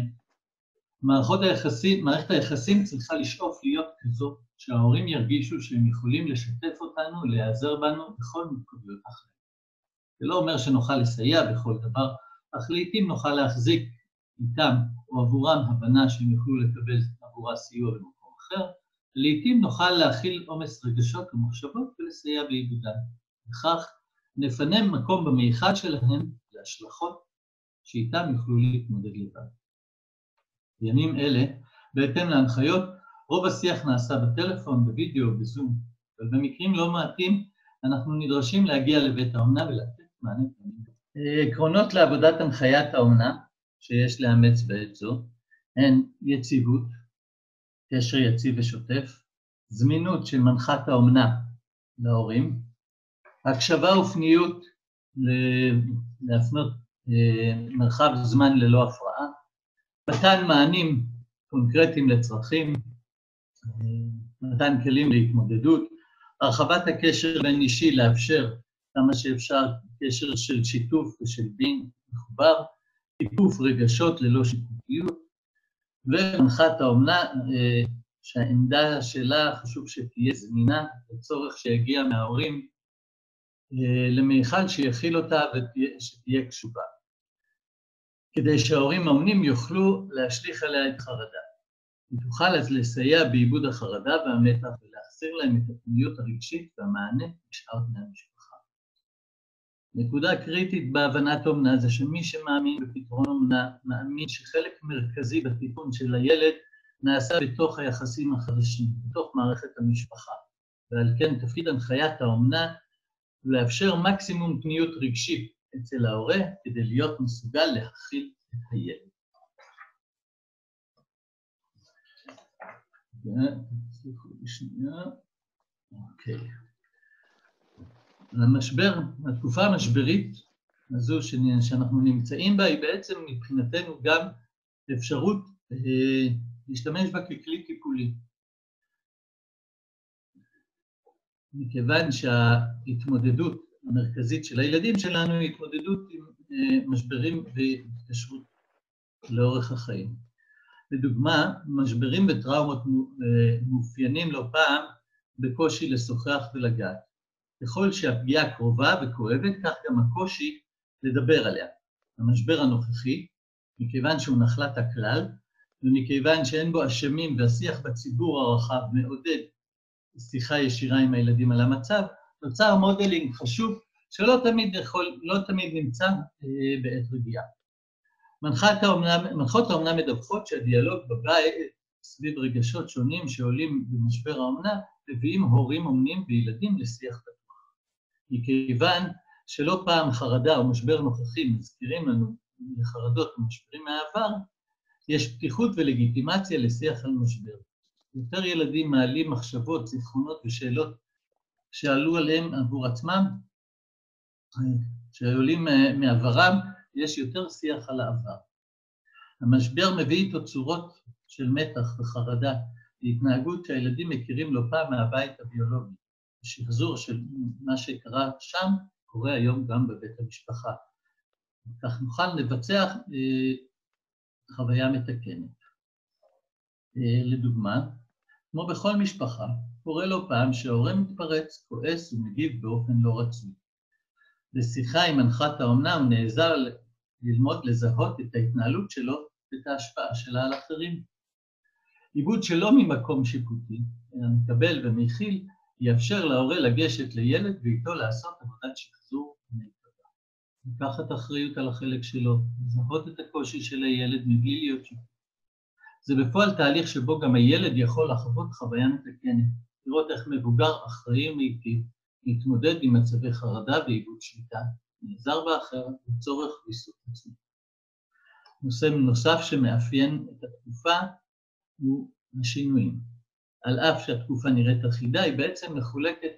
מערכות היחסים, מערכת היחסים צריכה לשאוף להיות כזו שההורים ירגישו שהם יכולים לשתף אותנו, להיעזר בנו בכל מורכבויות החיים. זה לא אומר שנוכל לסייע בכל דבר, אך לעיתים נוכל להחזיק איתם או עבורם הבנה שהם יוכלו לקבל עבורה סיוע במקום אחר, לעתים נוכל להכיל עומס רגשות ומחשבות ולסייע בעיבודן. וכך נפנה מקום במיוחד שלהם להשלכות שאיתם יוכלו להתמודד לבד. בימים אלה, בהתאם להנחיות, רוב השיח נעשה בטלפון, בווידאו, בזום, אבל במקרים לא מעטים אנחנו נדרשים להגיע לבית האומנה ולתת מענה פנימי. עקרונות לעבודת הנחיית האומנה שיש לאמץ בעת זו הן יציבות, קשר יציב ושוטף, זמינות של מנחת האומנה להורים, הקשבה ופניות להפנות אה, מרחב זמן ללא הפרעה, מתן מענים קונקרטיים לצרכים, אה, מתן כלים להתמודדות, הרחבת הקשר בין אישי לאפשר כמה שאפשר קשר של שיתוף ושל דין מחובר, טיפוף רגשות ללא שיתופיות, ומנחת האומנה, אה, שהעמדה שלה חשוב שתהיה זמינה לצורך שיגיע מההורים אה, למיכל שיכיל אותה ושתהיה קשובה. כדי שההורים האומנים יוכלו להשליך עליה את חרדה. היא תוכל אז לסייע בעיבוד החרדה והמתח ולהחזיר להם את הפניות הרגשית והמענה לשאר בני המשפחה. נקודה קריטית בהבנת אומנה זה שמי שמאמין בפתרון אומנה, מאמין שחלק מרכזי בטיפון של הילד נעשה בתוך היחסים החדשים, בתוך מערכת המשפחה, ועל כן תפקיד הנחיית האומנה הוא לאפשר מקסימום פניות רגשית אצל ההורה כדי להיות מסוגל להכיל את הילד. סליחו לי שנייה. אוקיי. המשבר, התקופה המשברית הזו שאנחנו נמצאים בה, היא בעצם מבחינתנו גם אפשרות אה, להשתמש בה ככלי טיפולי. מכיוון שההתמודדות המרכזית של הילדים שלנו היא התמודדות עם אה, משברים והתקשרות לאורך החיים. לדוגמה, משברים וטראומות אה, מאופיינים לא פעם בקושי לשוחח ולגעת. ככל שהפגיעה קרובה וכואבת, כך גם הקושי לדבר עליה. המשבר הנוכחי, מכיוון שהוא נחלת הכלל, ומכיוון שאין בו אשמים והשיח בציבור הרחב מעודד שיחה ישירה עם הילדים על המצב, נוצר modeling חשוב שלא תמיד יכול, לא תמיד נמצא אה, בעת רגיעה. מנחות האומנה מדווחות שהדיאלוג בבית סביב רגשות שונים שעולים במשבר האומנה מביאים הורים אומנים וילדים לשיח פתוח. מכיוון שלא פעם חרדה או משבר נוכחי מזכירים לנו לחרדות ומשברים מהעבר, יש פתיחות ולגיטימציה לשיח על משבר. יותר ילדים מעלים מחשבות, זיכרונות ושאלות שעלו עליהם עבור עצמם, שעולים מעברם, יש יותר שיח על העבר. המשבר מביא איתו צורות של מתח וחרדה, להתנהגות שהילדים מכירים לא פעם מהבית הביולוגי. השחזור של מה שקרה שם קורה היום גם בבית המשפחה. כך נוכל לבצע אה, חוויה מתקנת. אה, לדוגמה, כמו בכל משפחה, קורה לא פעם שההורה מתפרץ, כועס ומגיב באופן לא רצוי. בשיחה עם מנחת האומנה הוא נעזר ללמוד לזהות את ההתנהלות שלו ואת ההשפעה שלה על אחרים. עיבוד שלא ממקום שיפוטי, אלא מקבל ומכיל, יאפשר להורה לגשת לילד ואיתו לעשות עבודת שחזור מיטבה. לקחת אחריות על החלק שלו, לזהות את הקושי של הילד מבלי להיות שיפוטי. זה בפועל תהליך שבו גם הילד יכול לחוות חוויה מתקנת, לראות איך מבוגר אחראי ומיטיב להתמודד עם מצבי חרדה ועיבוד שליטה, נעזר באחר לצורך ויסות עצמי. נושא נוסף שמאפיין את התקופה הוא השינויים. על אף שהתקופה נראית אחידה, היא בעצם מחולקת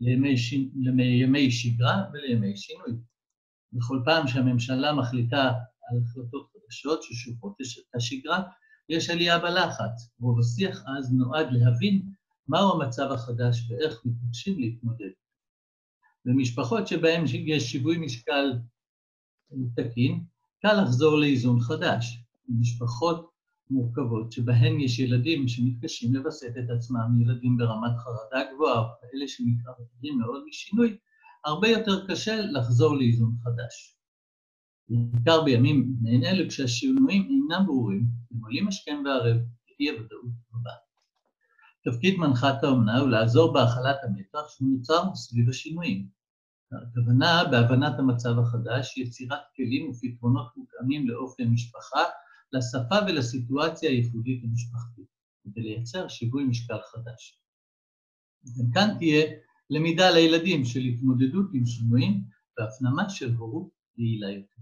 לימי, ש... לימי שגרה ולימי שינוי. בכל פעם שהממשלה מחליטה על החלטות חדשות ששופרות את השגרה, יש עלייה בלחץ. רוב השיח אז נועד להבין מהו המצב החדש ואיך מתבקשים להתמודד. במשפחות שבהן יש שיווי משקל תקין, קל לחזור לאיזון חדש. במשפחות מורכבות שבהן יש ילדים שמתקשים לווסת את עצמם, ילדים ברמת חרדה גבוהה, או כאלה שמתערבים מאוד משינוי, הרבה יותר קשה לחזור לאיזון חדש. בעיקר בימים מעין אלו כשהשינויים אינם ברורים, הם עולים השכם והערב, אי הוודאות רבה. תפקיד מנחת האומנה הוא לעזור בהכלת המתח שנוצר סביב השינויים. הכוונה בהבנת המצב החדש, יצירת כלים ופתרונות מותאמים לאופי המשפחה, לשפה ולסיטואציה הייחודית המשפחתית, כדי לייצר שיווי משקל חדש. גם כאן תהיה למידה לילדים של התמודדות עם שינויים והפנמה של הורות יעילה יותר.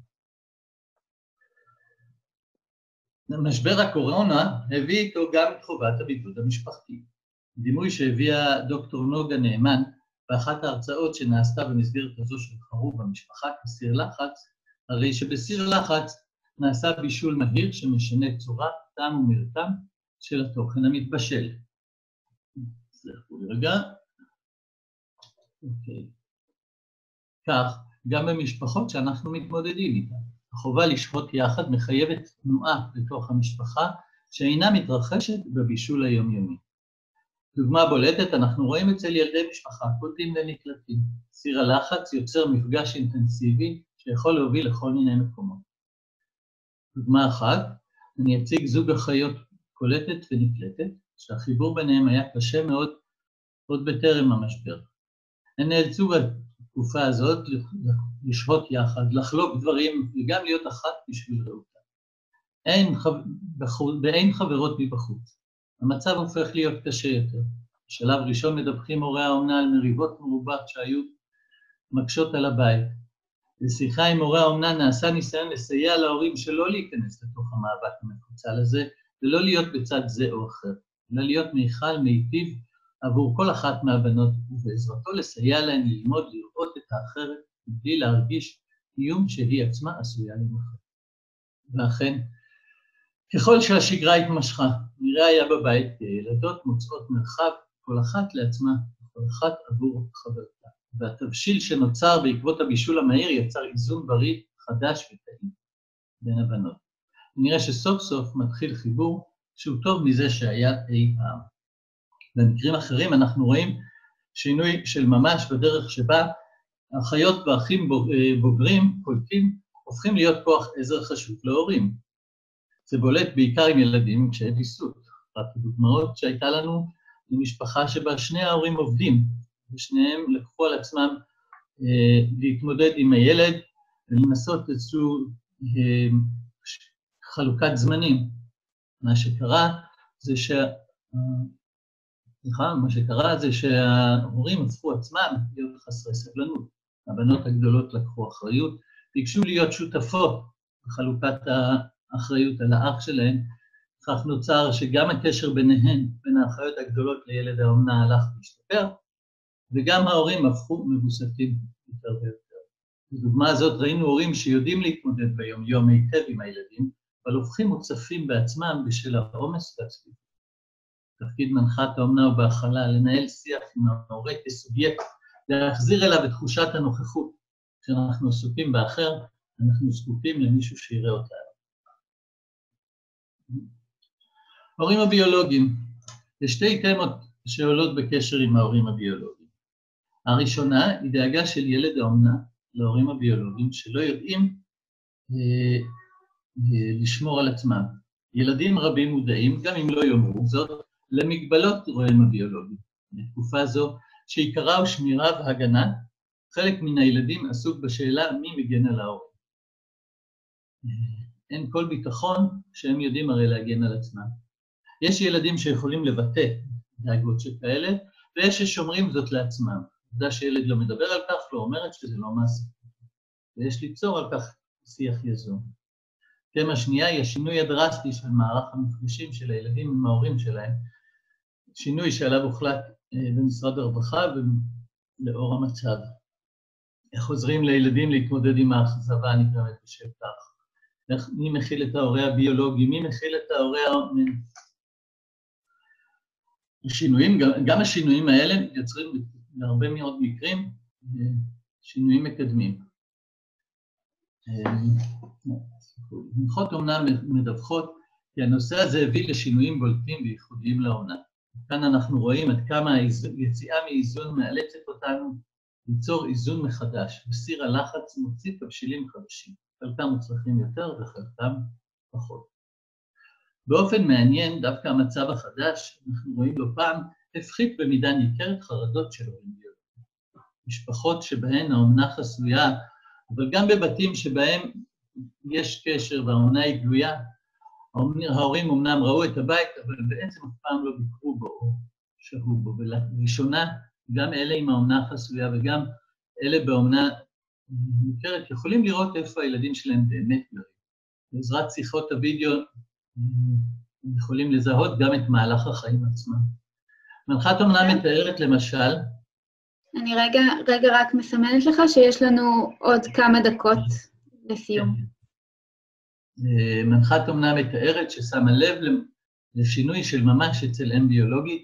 משבר הקורונה הביא איתו גם את חובת הבידוד המשפחתי. דימוי שהביאה דוקטור נוגה נאמן באחת ההרצאות שנעשתה במסגרת הזו של חרוב במשפחה כסיר לחץ, הרי שבסיר לחץ נעשה בישול מהיר שמשנה צורה, טעם ומרקם של התוכן המתבשל. סלחו לי רגע. אוקיי. כך, גם במשפחות שאנחנו מתמודדים איתן. החובה לשהות יחד מחייבת תנועה בתוך המשפחה שאינה מתרחשת בבישול היומיומי. דוגמה בולטת, אנחנו רואים אצל ילדי משפחה, קולטים ונקלטים. סיר הלחץ יוצר מפגש אינטנסיבי שיכול להוביל לכל מיני מקומות. דוגמה אחת, אני אציג זוג אחיות קולטת ונקלטת, שהחיבור ביניהם היה קשה מאוד עוד בטרם המשבר. הן נאלצו בתקופה הזאת לשהות יחד, לחלוק דברים וגם להיות אחת בשביל רעותה. אין, באין חברות מבחוץ. המצב הופך להיות קשה יותר. בשלב ראשון מדווחים הורי האומנה על מריבות מרובות שהיו מקשות על הבית. בשיחה עם הורי האומנה נעשה ניסיון לסייע להורים שלא להיכנס לתוך המאבק המפוצל הזה, ולא להיות בצד זה או אחר, אלא להיות מיכל מיטיב עבור כל אחת מהבנות, ובעזרתו לסייע להן ללמוד לראות את האחרת, מבלי להרגיש איום שהיא עצמה עשויה למחר. ואכן, ככל שהשגרה התמשכה, נראה היה בבית כי הילדות מוצאות מרחב, כל אחת לעצמה, כל אחת עבור חברתה. והתבשיל שנוצר בעקבות הבישול המהיר יצר איזון בריא, חדש וטעים בין הבנות. נראה שסוף סוף מתחיל חיבור שהוא טוב מזה שהיה אי פעם. במקרים אחרים אנחנו רואים שינוי של ממש בדרך שבה אחיות ואחים בוגרים, קולטים, הופכים להיות כוח עזר חשוב להורים. זה בולט בעיקר עם ילדים קשיי ויסות. אחת הדוגמאות שהייתה לנו למשפחה שבה שני ההורים עובדים, ושניהם לקחו על עצמם אה, להתמודד עם הילד ולנסות איזושהי אה, חלוקת זמנים. מה שקרה זה שה... סליחה, מה שקרה זה שההורים הפכו עצמם להיות חסרי סבלנות. הבנות הגדולות לקחו אחריות, ביקשו להיות שותפות בחלוקת האחריות על האח שלהן, כך נוצר שגם הקשר ביניהן, בין האחיות הגדולות לילד האומנה הלך והשתפר, וגם ההורים הפכו מבוסתים יותר ויותר. בדוגמה הזאת ראינו הורים שיודעים להתמודד ביום-יום היטב עם הילדים, אבל הופכים מוצפים בעצמם בשל העומס והצפיפות. תפקיד מנחת האומנה הוא בהכלה לנהל שיח עם ההורה כסובייקט, להחזיר אליו את תחושת הנוכחות. כשאנחנו עסוקים באחר, אנחנו זקוקים למישהו שיראה אותנו. ההורים הביולוגיים, יש שתי תמות שעולות בקשר עם ההורים הביולוגיים. הראשונה היא דאגה של ילד האומנה להורים הביולוגיים שלא יודעים אה, אה, לשמור על עצמם. ילדים רבים מודעים, גם אם לא יאמרו זאת, למגבלות הוריהם הביולוגיים. בתקופה זו, שעיקרה הוא שמירה והגנה, חלק מן הילדים עסוק בשאלה מי מגן על ההורים. אין כל ביטחון שהם יודעים הרי להגן על עצמם. יש ילדים שיכולים לבטא דאגות שכאלה, ויש ששומרים זאת לעצמם. עובדה שילד לא מדבר על כך, לא אומרת שזה לא מעשי. ויש ליצור על כך שיח יזום. תמה שנייה היא השינוי הדרסטי של מערך המפגשים של הילדים עם ההורים שלהם, שינוי שעליו הוחלט אה, במשרד הרווחה ולאור המצב. איך עוזרים לילדים להתמודד עם האכזבה הנגרמת בשל כך? איך, מי מכיל את ההורה הביולוגי? מי מכיל את ההורה? השינויים, גם, גם השינויים האלה יוצרים בהרבה מאוד מקרים אה, שינויים מקדמים. מנחות אה, אומנה מדווחות כי הנושא הזה הביא לשינויים בולטים וייחודיים לעונה. כאן אנחנו רואים עד כמה היציאה מאיזון מאלצת אותנו ליצור איזון מחדש, וסיר הלחץ מוציא תבשילים חדשים, חלקם מוצלחים יותר וחלקם פחות. באופן מעניין, דווקא המצב החדש, אנחנו רואים לא פעם, הפחית במידה ניכרת חרדות של הורים. משפחות שבהן האומנה חסויה, אבל גם בבתים שבהם יש קשר והאומנה היא גלויה, ההורים אמנם ראו את הבית, אבל בעצם אף פעם לא ביקרו בו שהו בו. ולראשונה, גם אלה עם האומנה החסויה וגם אלה באומנה מוכרת, יכולים לראות איפה הילדים שלהם באמת גרים. בעזרת שיחות הווידאו יכולים לזהות גם את מהלך החיים עצמם. מנחת אומנה מתארת למשל... אני רגע, רגע רק מסמנת לך שיש לנו עוד כמה דקות לסיום. כן. מנחת אומנה מתארת ששמה לב לשינוי של ממש אצל אם ביולוגית,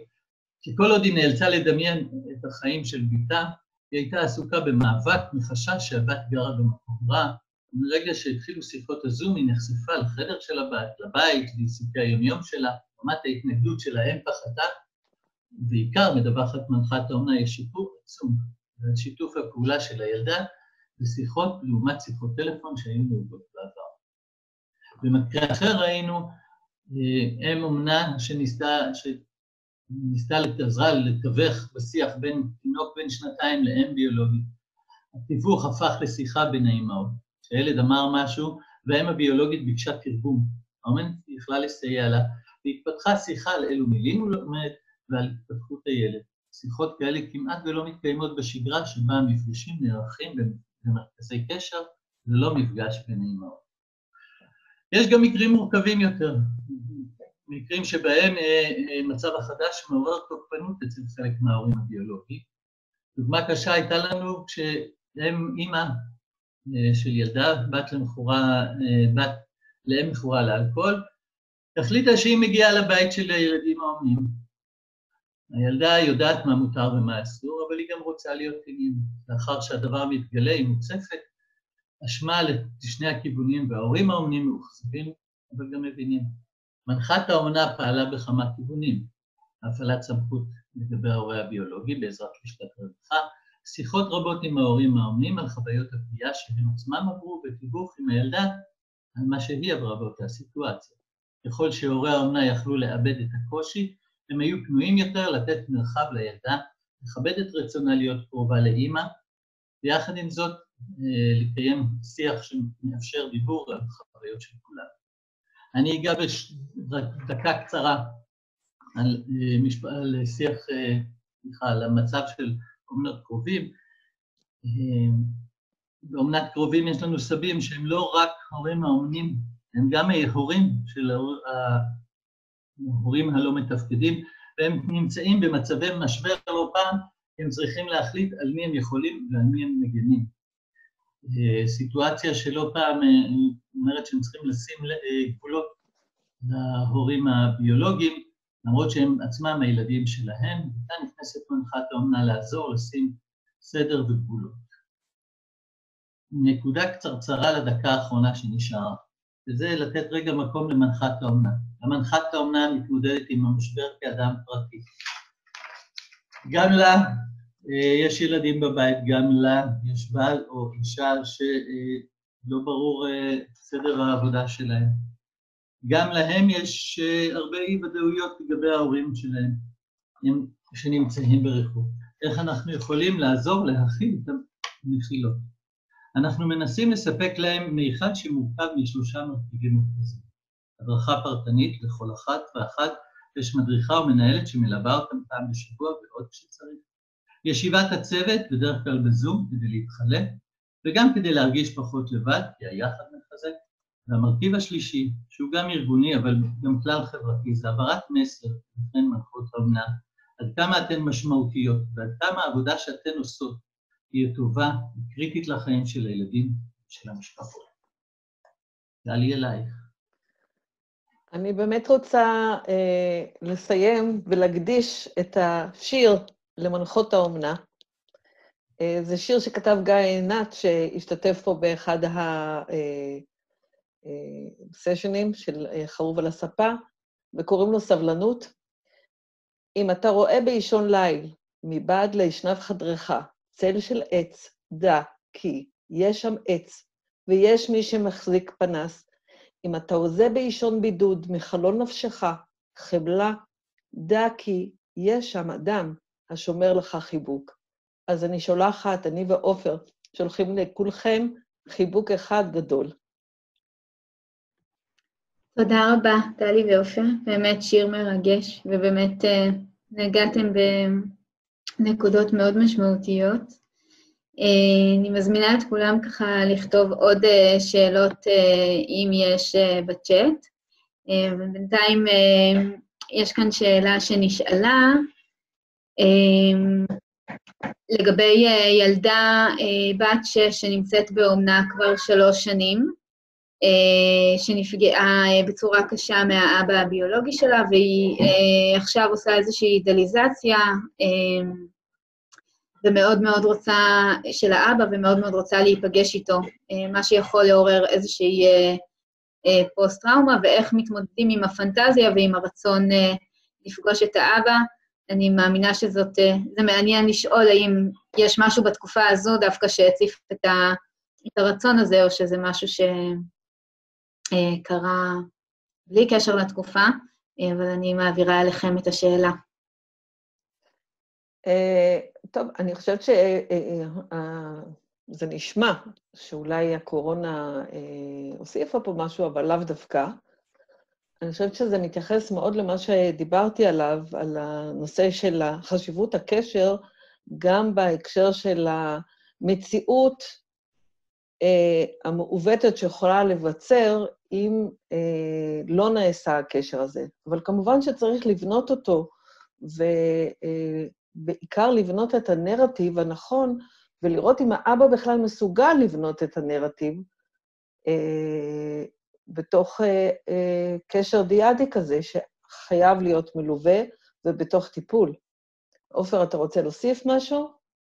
כי כל עוד היא נאלצה לדמיין את החיים של בתה, היא הייתה עסוקה במאבק מחשש שהבת גרה במקום רע. מרגע שהתחילו שיחות הזום היא נחשפה לחדר של הבת, לבית, לעיסוקי היומיום שלה, רמת ההתנגדות של האם פחתה, בעיקר מדווחת מנחת האומנה, יש שיפור עצום בשיתוף הפעולה של הילדה בשיחות לעומת שיחות טלפון שהיו נהוגות בעבר. במקרה אחר ראינו אה, אם אומנה שניסתה, שניסתה עזרה לתווך בשיח בין תינוק בן שנתיים לאם ביולוגית. התיווך הפך לשיחה בין האימהות, כשהילד אמר משהו והאם הביולוגית ביקשה תרגום. האומן יכלה לסייע לה, והתפתחה שיחה על אילו מילים הוא לומד ועל התפתחות הילד. שיחות כאלה כמעט ולא מתקיימות בשגרה, שבה המפגשים נערכים במרכזי קשר ללא מפגש בין האימהות. יש גם מקרים מורכבים יותר, מקרים שבהם אה, אה, מצב החדש מעורר תוקפנות אצל חלק מההורים הביולוגיים. דוגמה קשה הייתה לנו כשהם אימא אה, של ילדה, בת למכורה, בת לאם מכורה לאלכוהול, החליטה שהיא מגיעה לבית של הילדים האומנים. הילדה יודעת מה מותר ומה אסור, אבל היא גם רוצה להיות עם לאחר שהדבר מתגלה, היא מוצפת אשמה לשני הכיוונים, וההורים האומנים מאוכזבים, אבל גם מבינים. מנחת האומנה פעלה בכמה כיוונים, הפעלת סמכות לגבי ההורה הביולוגי בעזרת לשכת הרווחה, שיחות רבות עם ההורים האומנים על חוויות הפגיעה שהם עצמם עברו ותיווך עם הילדה על מה שהיא עברה באותה סיטואציה. ככל שהורי האומנה יכלו לאבד את הקושי, הם היו פנויים יותר לתת מרחב לילדה, לכבד את רצונה להיות קרובה לאימא, ויחד עם זאת אה, לקיים שיח שמאפשר דיבור על חוויות של כולם. אני אגע בדקה קצרה על, אה, משפ... על שיח, אה, סליחה, על המצב של אומנות קרובים. באומנת קרובים יש לנו סבים שהם לא רק הורים האומנים, הם גם הורים של ההורים הלא מתפקדים, והם נמצאים במצבי משבר לא פעם, הם צריכים להחליט על מי הם יכולים ועל מי הם מגנים. אה, סיטואציה שלא פעם אה, אומרת שהם צריכים לשים אה, גבולות להורים הביולוגיים, למרות שהם עצמם הילדים שלהם, וכאן נכנסת מנחת האומנה לעזור, לשים סדר וגבולות. נקודה קצרצרה לדקה האחרונה שנשארה, וזה לתת רגע מקום למנחת האומנה. המנחת האומנה מתמודדת עם המשבר כאדם פרטי. גם לה אה, יש ילדים בבית, גם לה יש בעל או אישה שלא ברור אה, סדר העבודה שלהם. גם להם יש אה, הרבה אי-ודאויות לגבי ההורים שלהם, הם שנמצאים בריחוק. איך אנחנו יכולים לעזור להכיל את המחילות? אנחנו מנסים לספק להם מיכל שמורכב משלושה מרכיבים מרכזיים. הדרכה פרטנית לכל אחת ואחת, יש מדריכה ומנהלת שמלווה אותם פעם בשבוע ועוד כשצריך. ישיבת הצוות, בדרך כלל בזום, כדי להתחלק, וגם כדי להרגיש פחות לבד, כי היחד מחזק. והמרכיב השלישי, שהוא גם ארגוני, אבל גם כלל חברתי, זה העברת מסר לכן מנחות האומנה, עד כמה אתן משמעותיות, ועד כמה העבודה שאתן עושות היא טובה, היא קריטית לחיים של הילדים של המשפחות. גלי אלייך. אני באמת רוצה אה, לסיים ולהקדיש את השיר למנחות האומנה. אה, זה שיר שכתב גיא עינת, שהשתתף פה באחד הסשנים אה, אה, של חרוב על הספה, וקוראים לו סבלנות. אם אתה רואה באישון ליל, מבעד לישנב חדרך, צל של עץ, דע כי יש שם עץ, ויש מי שמחזיק פנס. אם אתה הוזה באישון בידוד מחלון נפשך, חבלה, דע כי יש שם אדם השומר לך חיבוק. אז אני שולחת, אני ועופר, שולחים לכולכם חיבוק אחד גדול. תודה רבה, טלי ועופר. באמת שיר מרגש, ובאמת uh, נגעתם בנקודות מאוד משמעותיות. Uh, אני מזמינה את כולם ככה לכתוב עוד uh, שאלות, uh, אם יש בצ'אט. ובינתיים יש כאן שאלה שנשאלה, לגבי אה, ילדה אה, בת שש שנמצאת באומנה כבר שלוש שנים, אה, שנפגעה בצורה קשה מהאבא הביולוגי שלה, והיא עכשיו עושה איזושהי אידליזציה, ומאוד מאוד רוצה, של האבא, ומאוד מאוד רוצה להיפגש איתו, מה שיכול לעורר איזושהי פוסט-טראומה, ואיך מתמודדים עם הפנטזיה ועם הרצון לפגוש את האבא. אני מאמינה שזאת, זה מעניין לשאול האם יש משהו בתקופה הזו דווקא שהציף את, ה, את הרצון הזה, או שזה משהו שקרה בלי קשר לתקופה, אבל אני מעבירה אליכם את השאלה. טוב, אני חושבת שזה נשמע שאולי הקורונה הוסיפה פה משהו, אבל לאו דווקא. אני חושבת שזה מתייחס מאוד למה שדיברתי עליו, על הנושא של חשיבות הקשר, גם בהקשר של המציאות אה, המעוותת שיכולה לבצר אם אה, לא נעשה הקשר הזה. אבל כמובן שצריך לבנות אותו, ובעיקר אה, לבנות את הנרטיב הנכון, ולראות אם האבא בכלל מסוגל לבנות את הנרטיב, אה, בתוך אה, אה, קשר דיאדי כזה, שחייב להיות מלווה ובתוך טיפול. עופר, אתה רוצה להוסיף משהו?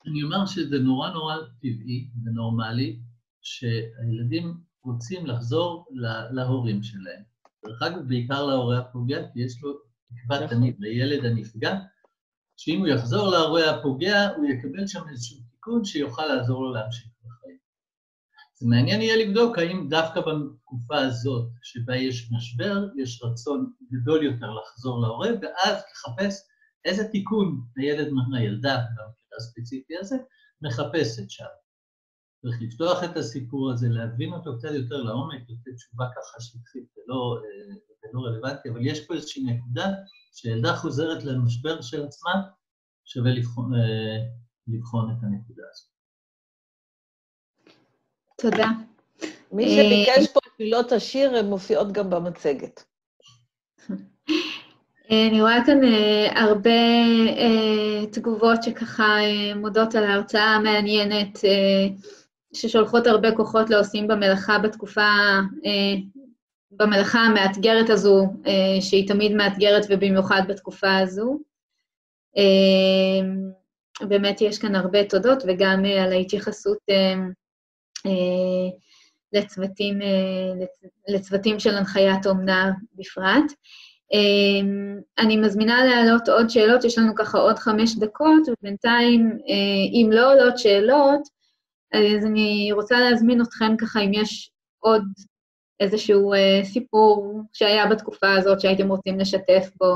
אני אומר שזה נורא נורא טבעי ונורמלי שהילדים רוצים לחזור להורים שלהם. דרך אגב, בעיקר להורה הפוגע, כי יש לו תקווה נכון. תמיד לילד הנפגע, שאם הוא יחזור להורה הפוגע, הוא יקבל שם איזשהו תיקון שיוכל לעזור לו להמשיך. זה מעניין יהיה לבדוק האם דווקא בתקופה הזאת, שבה יש משבר, יש רצון גדול יותר לחזור להורה, ואז לחפש איזה תיקון הילד, הילדה, במקרה הספציפי הזה, מחפשת שם. צריך לפתוח את הסיפור הזה, להבין אותו קצת יותר לעומק, לתת תשובה ככה שטחית ולא, אה, ולא רלוונטי, אבל יש פה איזושהי נקודה שילדה חוזרת למשבר של עצמה, שווה לבחון, אה, לבחון את הנקודה הזאת. תודה. מי שביקש פה את מילות השיר, הן מופיעות גם במצגת. אני רואה כאן אה, הרבה אה, תגובות שככה אה, מודות על ההרצאה המעניינת, ששולחות הרבה כוחות לעושים במלאכה בתקופה, במלאכה המאתגרת הזו, שהיא תמיד מאתגרת ובמיוחד בתקופה הזו. באמת יש כאן הרבה תודות, וגם על ההתייחסות אה, לצוותים, אה, לצוותים של הנחיית אומנה בפרט. אה, אני מזמינה להעלות עוד שאלות, יש לנו ככה עוד חמש דקות, ובינתיים, אם לא עולות שאלות, אז אני רוצה להזמין אתכם ככה, אם יש עוד איזשהו סיפור שהיה בתקופה הזאת שהייתם רוצים לשתף בו,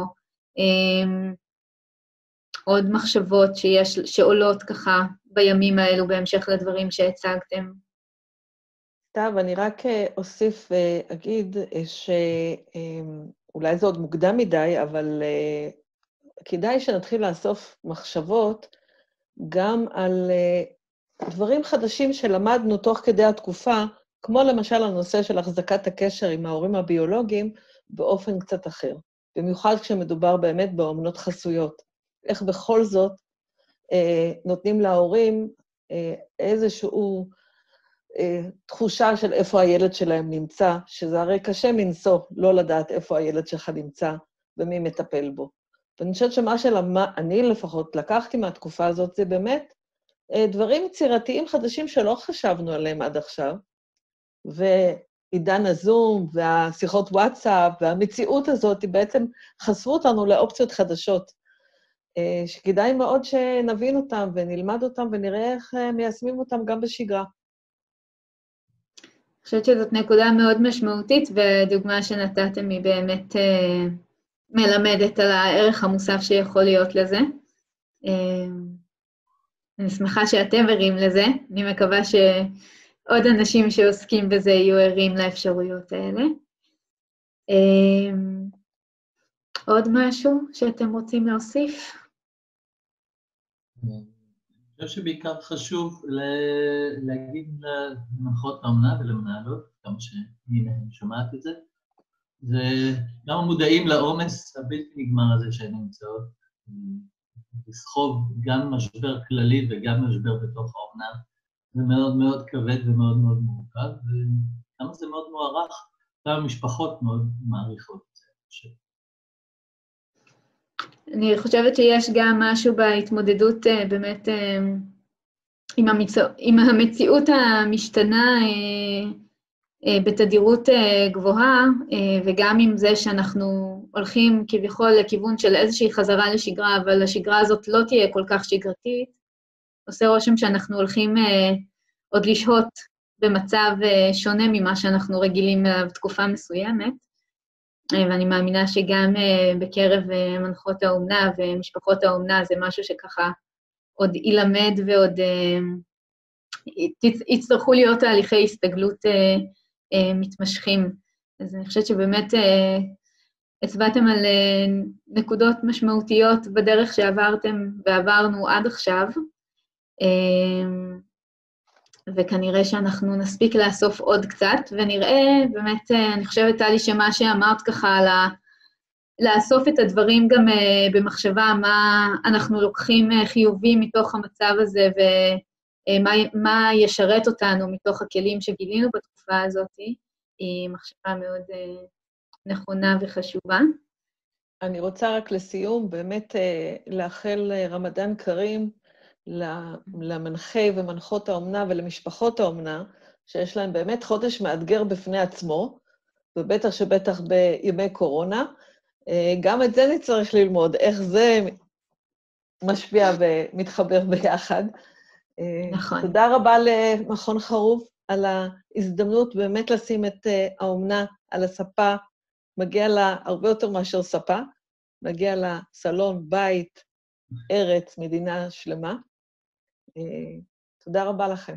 עוד מחשבות שיש, שעולות ככה בימים האלו בהמשך לדברים שהצגתם. סתיו, אני רק אה, אוסיף ואגיד אה, שאולי זה עוד מוקדם מדי, אבל אה, כדאי שנתחיל לאסוף מחשבות גם על דברים חדשים שלמדנו תוך כדי התקופה, כמו למשל הנושא של החזקת הקשר עם ההורים הביולוגיים, באופן קצת אחר. במיוחד כשמדובר באמת באומנות חסויות. איך בכל זאת אה, נותנים להורים אה, איזשהו אה, תחושה של איפה הילד שלהם נמצא, שזה הרי קשה מנשוא לא לדעת איפה הילד שלך נמצא ומי מטפל בו. ואני חושבת שמה שאני לפחות לקחתי מהתקופה הזאת, זה באמת אה, דברים יצירתיים חדשים שלא חשבנו עליהם עד עכשיו, ועידן הזום והשיחות וואטסאפ והמציאות הזאת, בעצם חשפו אותנו לאופציות חדשות, אה, שכדאי מאוד שנבין אותם ונלמד אותם ונראה איך מיישמים אותם גם בשגרה. אני חושבת שזאת נקודה מאוד משמעותית, ודוגמה שנתתם היא באמת אה, מלמדת על הערך המוסף שיכול להיות לזה. אה, אני שמחה שאתם ערים לזה, אני מקווה שעוד אנשים שעוסקים בזה יהיו ערים לאפשרויות האלה. אה, עוד משהו שאתם רוצים להוסיף? חושב שבעיקר חשוב להגיד למנחות האמנה ולמנהלות, כמה שהנה אני שומעת את זה, זה גם מודעים לעומס הבלתי נגמר הזה שהן נמצאות, לסחוב גם משבר כללי וגם משבר בתוך האומנה, זה מאוד מאוד כבד ומאוד מאוד מורכב, וכמה זה מאוד מוערך, כמה משפחות מאוד מעריכות את זה, אני חושב. אני חושבת שיש גם משהו בהתמודדות אה, באמת אה, עם, המצ... עם המציאות המשתנה בתדירות גבוהה, וגם עם זה שאנחנו הולכים כביכול לכיוון של איזושהי חזרה לשגרה, אבל השגרה הזאת לא תהיה כל כך שגרתית, עושה רושם שאנחנו הולכים עוד לשהות במצב שונה ממה שאנחנו רגילים אליו תקופה מסוימת. ואני מאמינה שגם אה, בקרב אה, מנחות האומנה ומשפחות האומנה זה משהו שככה עוד יילמד ועוד אה, יצטרכו להיות תהליכי הסתגלות מתמשכים. אז אני חושבת שבאמת הצבעתם על נקודות משמעותיות בדרך שעברתם ועברנו עד עכשיו. וכנראה שאנחנו נספיק לאסוף עוד קצת, ונראה, באמת, אה, אני חושבת, טלי, שמה שאמרת ככה על ה... לאסוף את הדברים גם uh, במחשבה, מה אנחנו לוקחים uh, חיובי מתוך המצב הזה ומה uh, ישרת אותנו מתוך הכלים שגילינו בתקופה הזאת, היא מחשבה מאוד uh, נכונה וחשובה. אני רוצה רק לסיום באמת uh, לאחל רמדאן כרים למנחה ומנחות האומנה ולמשפחות האומנה, שיש להם באמת חודש מאתגר בפני עצמו, ובטח שבטח בימי קורונה. אה, גם את זה נצטרך ללמוד, איך זה משפיע ומתחבר ביחד. אה, נכון. תודה רבה למכון חרוב על ההזדמנות באמת לשים את אה, האומנה על הספה. מגיע לה הרבה יותר מאשר ספה, מגיע לה סלון, בית, ארץ, מדינה שלמה. תודה רבה לכם.